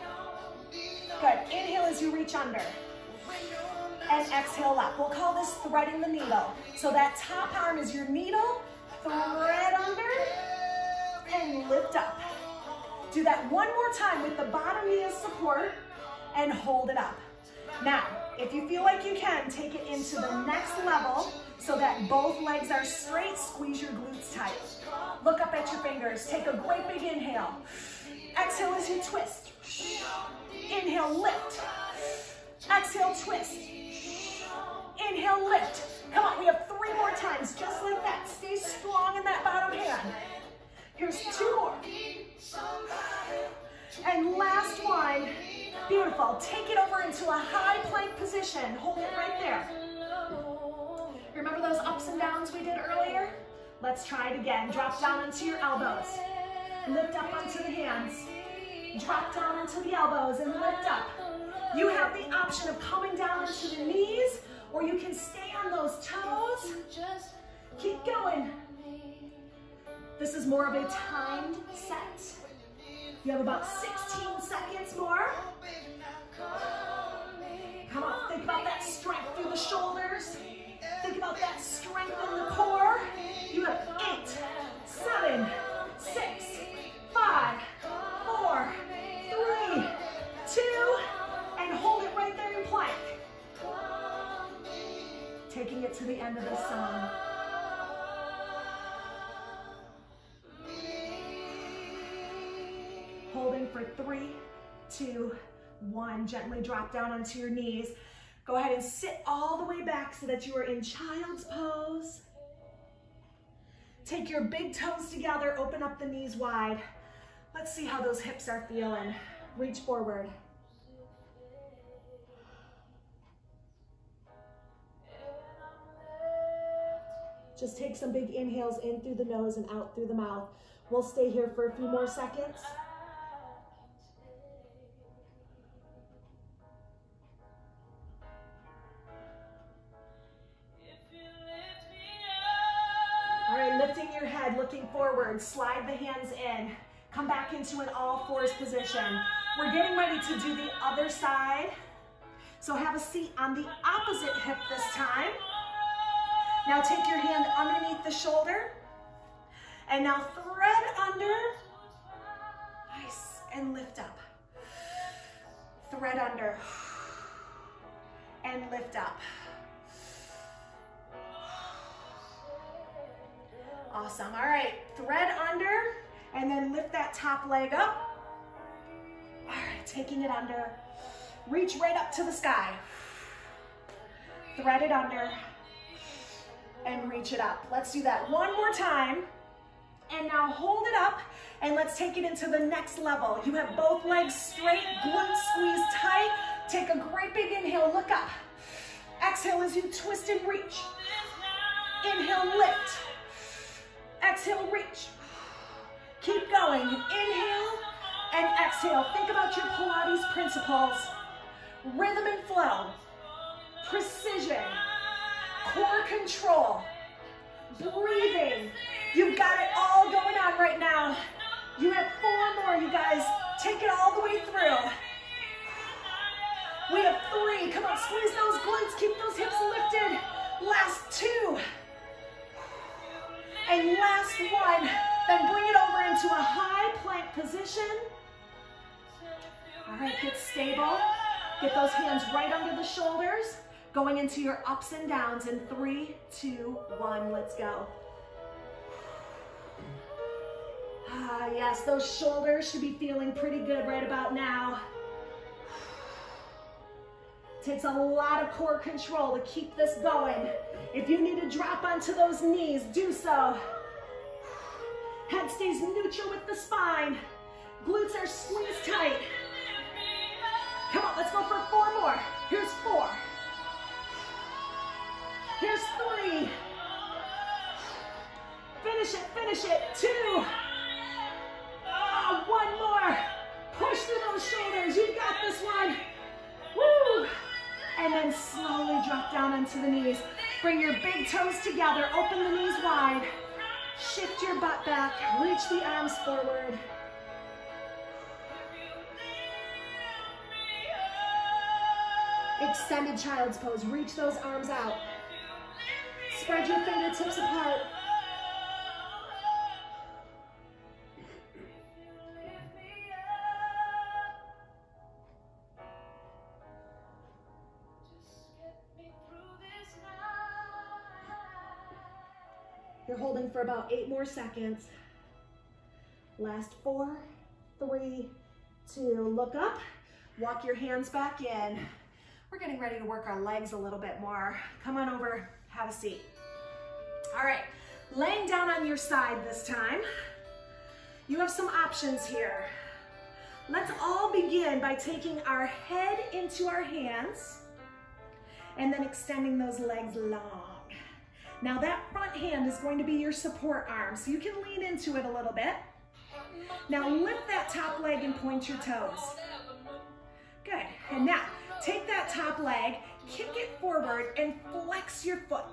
Good, inhale as you reach under and exhale up. We'll call this threading the needle. So that top arm is your needle, thread under, and lift up. Do that one more time with the bottom knee as support, and hold it up. Now, if you feel like you can, take it into the next level so that both legs are straight, squeeze your glutes tight. Look up at your fingers, take a great big inhale. Exhale as you twist. Inhale, lift. Exhale, twist. Inhale, lift. Come on, we have three more times, just like that. Stay strong in that bottom hand. Here's two more. And last one. Beautiful. Take it over into a high plank position. Hold it right there. Remember those ups and downs we did earlier? Let's try it again. Drop down into your elbows. Lift up onto the hands. Drop down into the elbows and lift up. You have the option of coming down into the knees or you can stay on those toes. Keep going. This is more of a timed set. You have about 16 seconds more. Come on, think about that strength through the shoulders. Think about that strength in the core. You have eight, seven, six, five, four, three, two, and hold it right there in plank. Taking it to the end of the song. Holding for three, two, one. Gently drop down onto your knees. Go ahead and sit all the way back so that you are in child's pose. Take your big toes together, open up the knees wide. Let's see how those hips are feeling. Reach forward. Just take some big inhales in through the nose and out through the mouth. We'll stay here for a few more seconds. Forward. Slide the hands in. Come back into an all fours position. We're getting ready to do the other side. So have a seat on the opposite hip this time. Now take your hand underneath the shoulder. And now thread under. Nice. And lift up. Thread under. And lift up. Awesome. All right. Thread under. And then lift that top leg up. All right. Taking it under. Reach right up to the sky. Thread it under and reach it up. Let's do that one more time. And now hold it up and let's take it into the next level. You have both legs straight, glutes squeeze tight. Take a great big inhale, look up. Exhale as you twist and reach. Inhale, lift. Exhale, reach. Keep going. Inhale and exhale. Think about your Pilates principles. Rhythm and flow. Precision core control, breathing. You've got it all going on right now. You have four more, you guys. Take it all the way through. We have three. Come on, squeeze those glutes. Keep those hips lifted. Last two. And last one. Then bring it over into a high plank position. All right, get stable. Get those hands right under the shoulders. Going into your ups and downs in three, two, one, let's go. Ah, yes, those shoulders should be feeling pretty good right about now. Takes a lot of core control to keep this going. If you need to drop onto those knees, do so. Head stays neutral with the spine. Glutes are squeezed tight. Come on, let's go for four more. Here's four. Here's three. Finish it, finish it. Two. And then slowly drop down onto the knees. Bring your big toes together. Open the knees wide. Shift your butt back. Reach the arms forward. Extended child's pose. Reach those arms out. Spread your fingertips apart. Holding for about eight more seconds. Last four, three, two, look up, walk your hands back in. We're getting ready to work our legs a little bit more. Come on over, have a seat. All right, laying down on your side this time. You have some options here. Let's all begin by taking our head into our hands and then extending those legs long. Now that front hand is going to be your support arm, so you can lean into it a little bit. Now lift that top leg and point your toes. Good, and now take that top leg, kick it forward and flex your foot.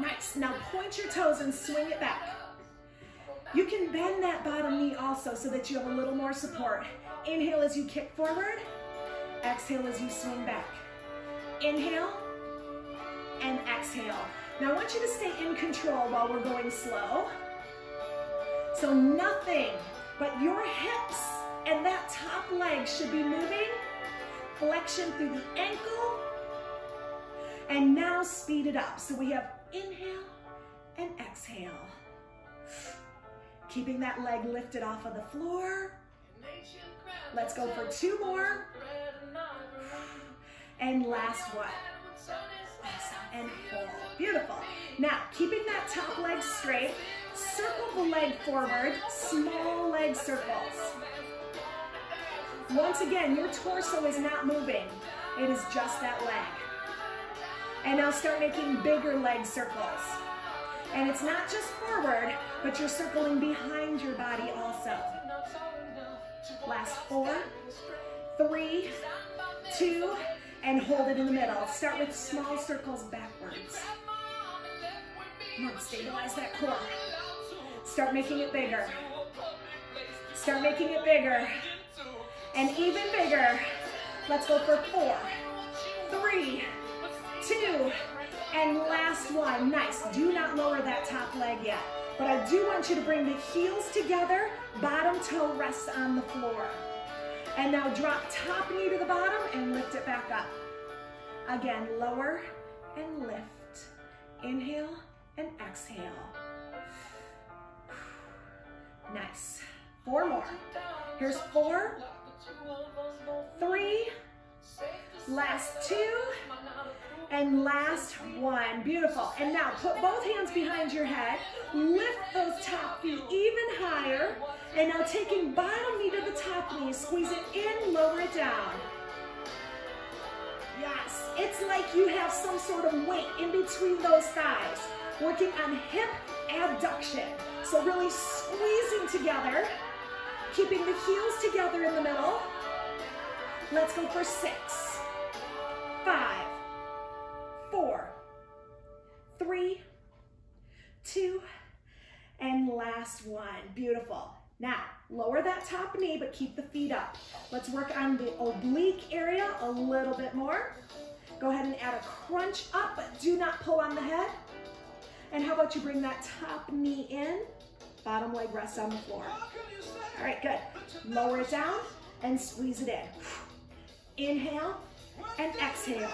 Nice. Now point your toes and swing it back. You can bend that bottom knee also so that you have a little more support. Inhale as you kick forward. Exhale as you swing back. Inhale and exhale. Now I want you to stay in control while we're going slow. So nothing but your hips and that top leg should be moving. Flexion through the ankle. And now speed it up. So we have Inhale and exhale. Keeping that leg lifted off of the floor. Let's go for two more. And last one. Awesome. And hold. Beautiful. Now, keeping that top leg straight, circle the leg forward, small leg circles. Once again, your torso is not moving. It is just that leg. And now start making bigger leg circles. And it's not just forward, but you're circling behind your body also. Last four, three, two, and hold it in the middle. Start with small circles backwards. Come on, stabilize that core. Start making it bigger. Start making it bigger. And even bigger. Let's go for four, three, two, and last one. Nice. Do not lower that top leg yet. But I do want you to bring the heels together, bottom toe rests on the floor. And now drop top knee to the bottom and lift it back up. Again, lower and lift. Inhale and exhale. Nice. Four more. Here's four, three, last two, and last one. Beautiful. And now put both hands behind your head. Lift those top feet even higher. And now taking bottom knee to the top knee, squeeze it in, lower it down. Yes, it's like you have some sort of weight in between those thighs. Working on hip abduction. So really squeezing together, keeping the heels together in the middle. Let's go for six, five, four, three, two, and last one. Beautiful. Now, lower that top knee, but keep the feet up. Let's work on the oblique area a little bit more. Go ahead and add a crunch up, but do not pull on the head. And how about you bring that top knee in, bottom leg rests on the floor. All right, good. Lower it down and squeeze it in. Inhale and exhale.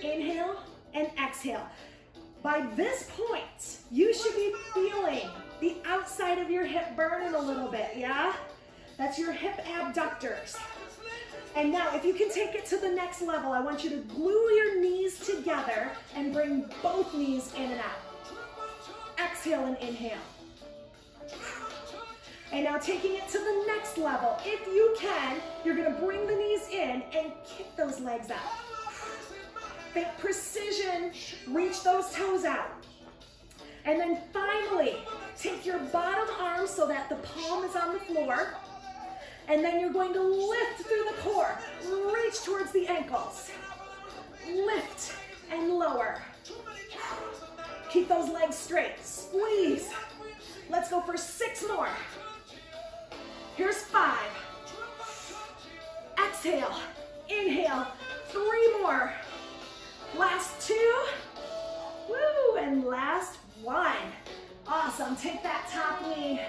Inhale and exhale. By this point, you should be feeling the outside of your hip burning a little bit, yeah? That's your hip abductors. And now, if you can take it to the next level, I want you to glue your knees together and bring both knees in and out. Exhale and inhale. And now taking it to the next level. If you can, you're gonna bring the knees in and kick those legs out. Think precision, reach those toes out. And then finally, take your bottom arm so that the palm is on the floor. And then you're going to lift through the core. Reach towards the ankles. Lift and lower. Keep those legs straight. Squeeze. Let's go for six more. Here's five. Exhale. Inhale. Three more. Last two. Woo, and last one. Awesome. Take that top knee.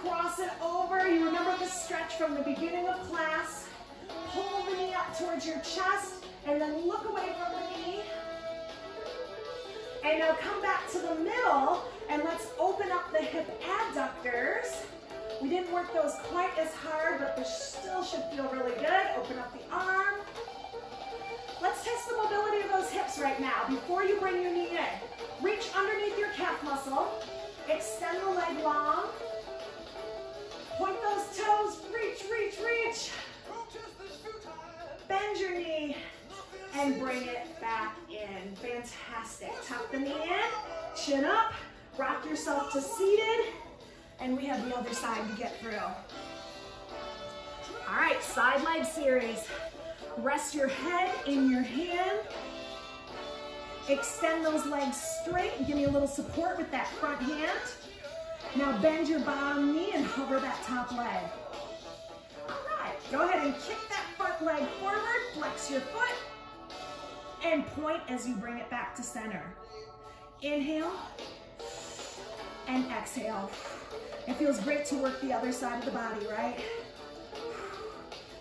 Cross it over. You remember the stretch from the beginning of class. Pull the knee up towards your chest and then look away from the knee. And now come back to the middle and let's open up the hip adductors. We didn't work those quite as hard, but they still should feel really good. Open up the arm. Let's test the mobility of those hips right now before you bring your knee in. Reach underneath your calf muscle. Extend the leg long. Point those toes. Reach, reach, reach. Bend your knee and bring it back in. Fantastic. Tuck the knee in, chin up, rock yourself to seated, and we have the other side to get through. All right, side leg series. Rest your head in your hand. Extend those legs straight. Give me a little support with that front hand. Now bend your bottom knee and hover that top leg. All right, go ahead and kick that front leg forward, flex your foot, and point as you bring it back to center. Inhale and exhale. It feels great to work the other side of the body, right?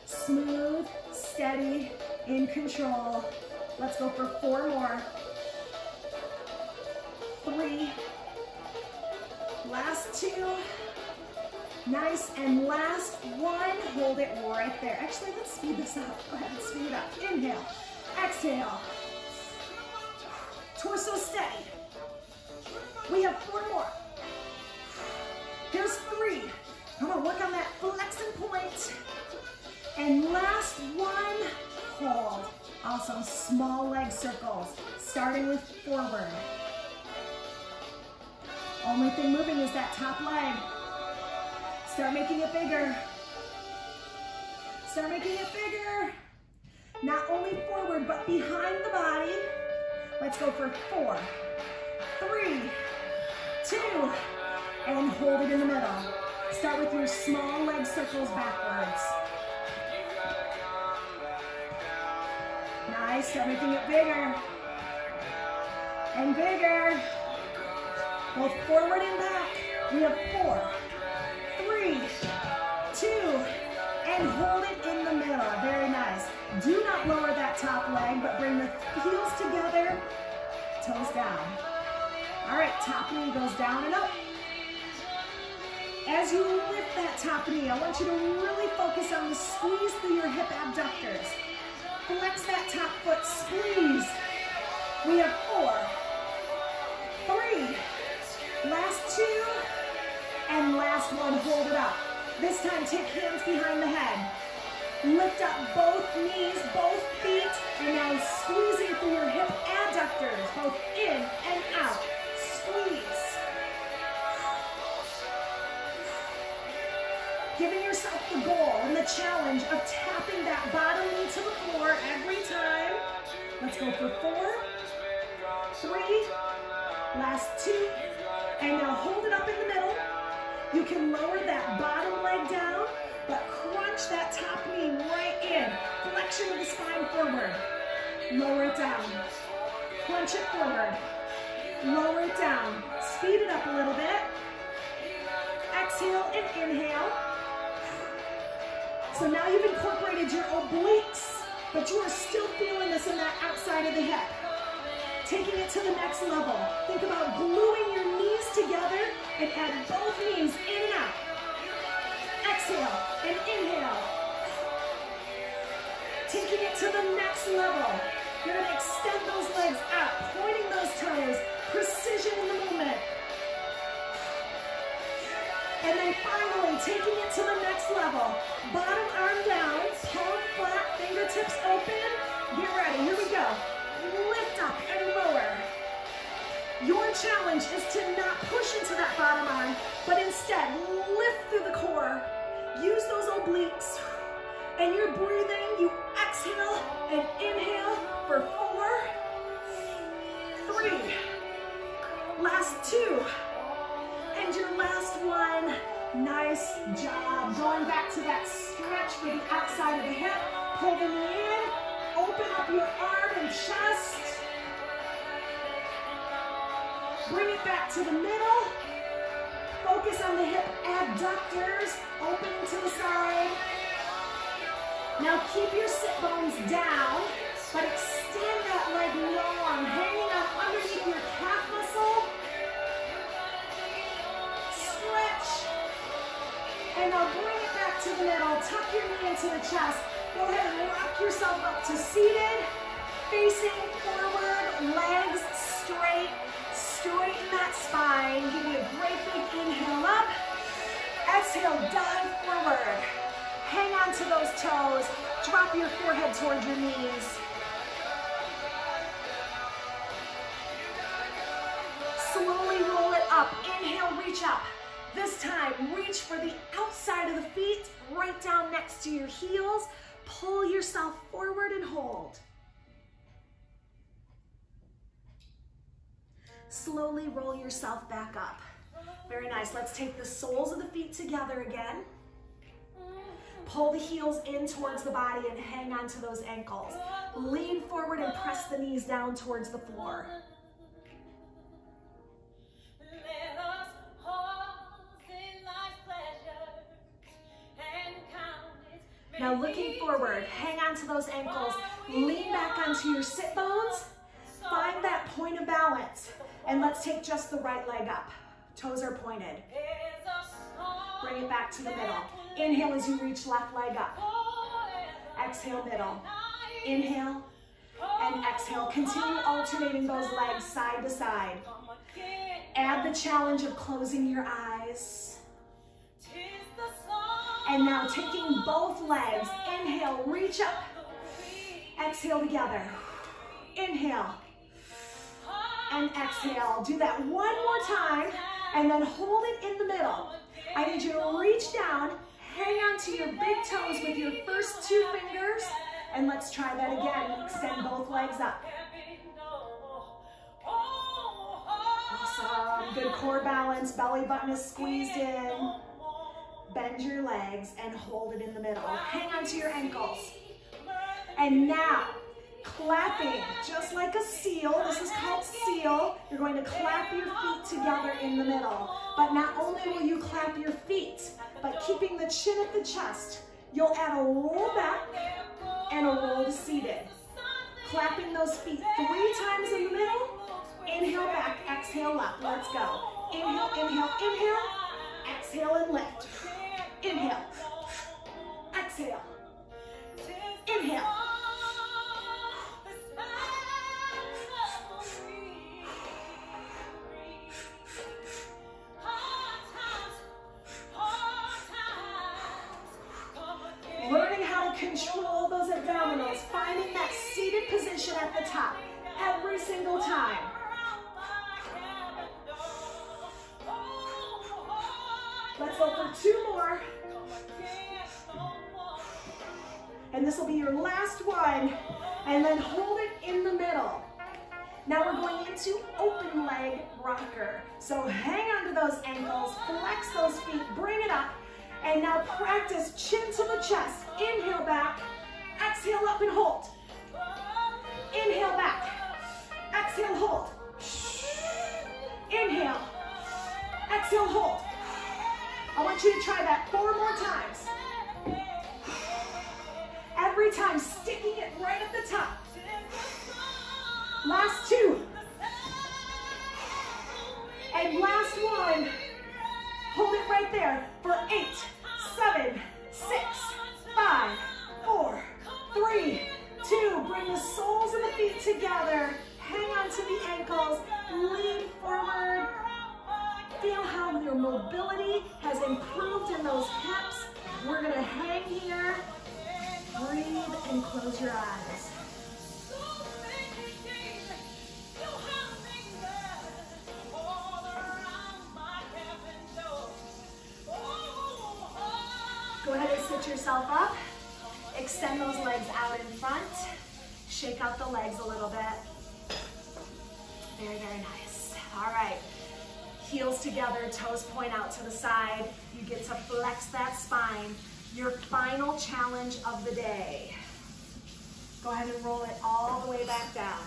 Smooth, steady, in control. Let's go for four more. Three. Last two. Nice, and last one. Hold it right there. Actually, let's speed this up. Go ahead, speed it up. Inhale, exhale. Torso steady. We have four more. Here's three. Come on, work on that flexing point. And last one, hold. Awesome, small leg circles, starting with forward. Only thing moving is that top leg. Start making it bigger. Start making it bigger. Not only forward, but behind the body. Let's go for four, three, two, and hold it in the middle. Start with your small leg circles backwards. Nice, start making it bigger. And bigger. Both forward and back. We have four, three, two, and hold it in the middle. Very. Do not lower that top leg, but bring the heels together, toes down. All right, top knee goes down and up. As you lift that top knee, I want you to really focus on the squeeze through your hip abductors. Flex that top foot, squeeze. We have four, three, last two, and last one, hold it up. This time, take hands behind the head. Lift up both knees, both feet, Facing forward, legs straight. Straighten that spine. Give me a great big inhale up. Exhale, dive forward. Hang on to those toes. Drop your forehead towards your knees. Slowly roll it up. Inhale, reach up. This time, reach for the outside of the feet, right down next to your heels. Pull yourself forward and hold. Slowly roll yourself back up. Very nice. Let's take the soles of the feet together again. Pull the heels in towards the body and hang on to those ankles. Lean forward and press the knees down towards the floor. Now looking forward, hang on to those ankles. Lean back onto your sit bones. Find that point of balance. And let's take just the right leg up. Toes are pointed. Bring it back to the middle. Inhale as you reach left leg up. Exhale, middle. Inhale and exhale. Continue alternating those legs side to side. Add the challenge of closing your eyes. And now taking both legs. Inhale, reach up. Exhale together. Inhale and exhale. Do that one more time and then hold it in the middle. I need you to reach down, hang on to your big toes with your first two fingers, and let's try that again. Extend both legs up. Awesome. Good core balance, belly button is squeezed in. Bend your legs and hold it in the middle. Hang on to your ankles. And now, clapping, just like a seal. This is called seal. You're going to clap your feet together in the middle. But not only will you clap your feet, but keeping the chin at the chest, you'll add a roll back and a roll to seated. Clapping those feet three times in the middle. Inhale back, exhale up. Let's go. Inhale, inhale, inhale. Exhale and lift. Inhale. Exhale. Inhale. At the top every single time. Let's go for two more. And this will be your last one. And then hold it in the middle. Now we're going into open leg rocker. So hang onto those ankles, flex those feet, bring it up. And now practice chin to the chest. Inhale back, exhale up and hold. Inhale back, exhale hold. Inhale, exhale hold. I want you to try that four more times. Every time, sticking it right at the top. Last two. And last one. Hold it right there for eight, seven, six, five, four, three, two. Bring the soles of the feet together. Hang on to the ankles. Lean forward. Feel how your mobility has improved in those hips. We're gonna hang here. Breathe and close your eyes. Go ahead and sit yourself up. Extend those legs out in front. Shake out the legs a little bit. Very, very nice. All right. Heels together, toes point out to the side. You get to flex that spine. Your final challenge of the day. Go ahead and roll it all the way back down.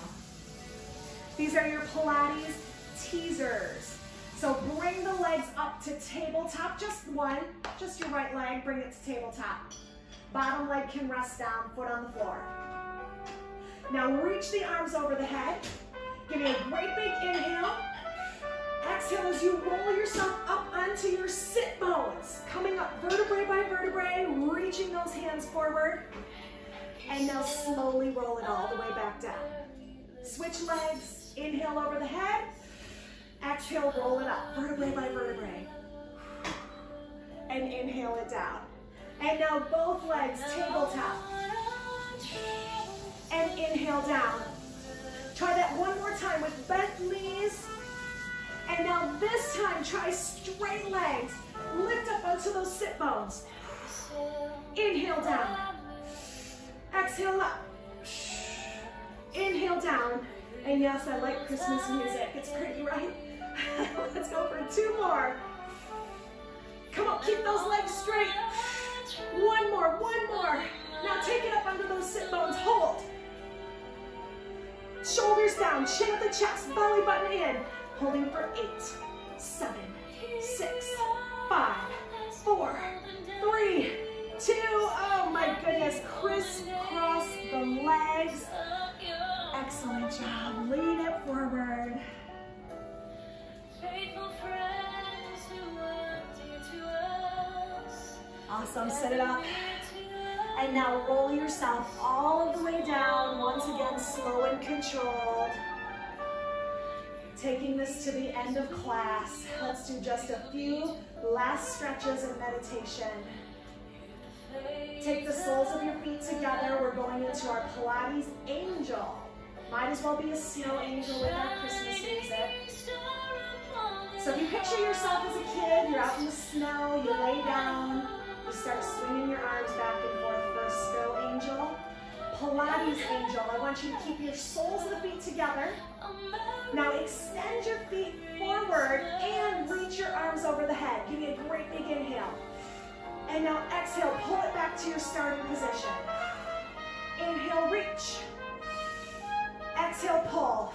These are your Pilates teasers. So bring the legs up to tabletop, just one, just your right leg, bring it to tabletop. Bottom leg can rest down, foot on the floor. Now reach the arms over the head. Give me a great big inhale. Exhale as you roll yourself up onto your sit bones. Coming up vertebrae by vertebrae, reaching those hands forward. And now slowly roll it all the way back down. Switch legs, inhale over the head. Exhale, roll it up, vertebrae by vertebrae. And inhale it down. And now both legs, tabletop. And inhale down. Try that one more time with bent knees. And now this time, try straight legs. Lift up onto those sit bones. Inhale down. Exhale up. Inhale down. And yes, I like Christmas music. It's pretty, right? Let's go for two more. Come on, keep those legs straight. One more, one more. Now take it up under those sit bones. Hold. Shoulders down, chin at the chest, belly button in. Holding for eight, seven, six, five, four, three, two. Oh my goodness. Crisscross the legs. Excellent job. Lean it forward. Awesome. Sit it up. And now roll yourself all the way down. Once again, slow and controlled. Taking this to the end of class. Let's do just a few last stretches of meditation. Take the soles of your feet together. We're going into our Pilates angel. Might as well be a snow angel with our Christmas music. So if you picture yourself as a kid, you're out in the snow, you lay down, you start swinging your arms back and forth for a snow angel. Pilates angel. I want you to keep your soles of the feet together. Now extend your feet forward and reach your arms over the head. Give me a great big inhale. And now exhale, pull it back to your starting position. Inhale, reach. Exhale, pull.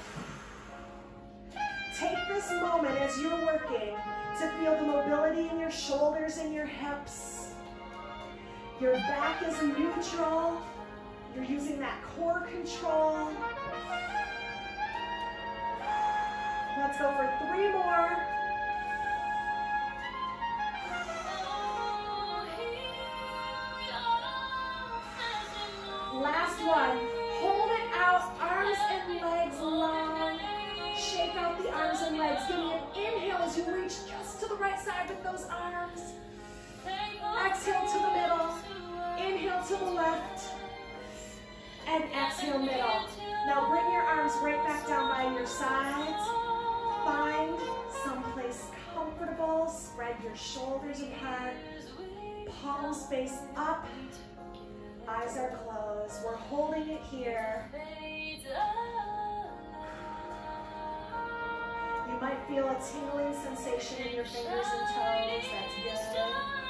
Take this moment as you're working to feel the mobility in your shoulders and your hips. Your back is neutral. You're using that core control. Let's go for three more. Last one. Hold it out, arms and legs long. Shake out the arms and legs. Give me an inhale as you reach just to the right side with those arms. Exhale to the middle. Inhale to the left. And exhale middle. Now bring your arms right back down by your sides. Find someplace comfortable. Spread your shoulders apart. Palms face up. Eyes are closed. We're holding it here. You might feel a tingling sensation in your fingers and toes. That's good.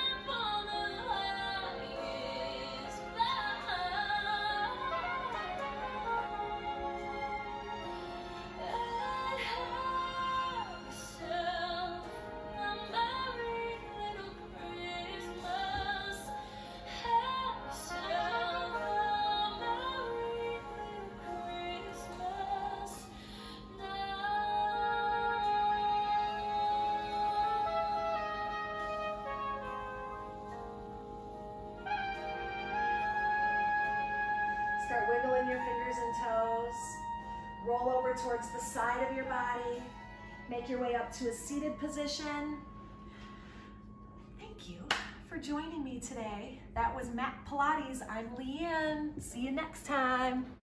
Roll over towards the side of your body. Make your way up to a seated position. Thank you for joining me today. That was Mat Pilates. I'm Leeanne. See you next time.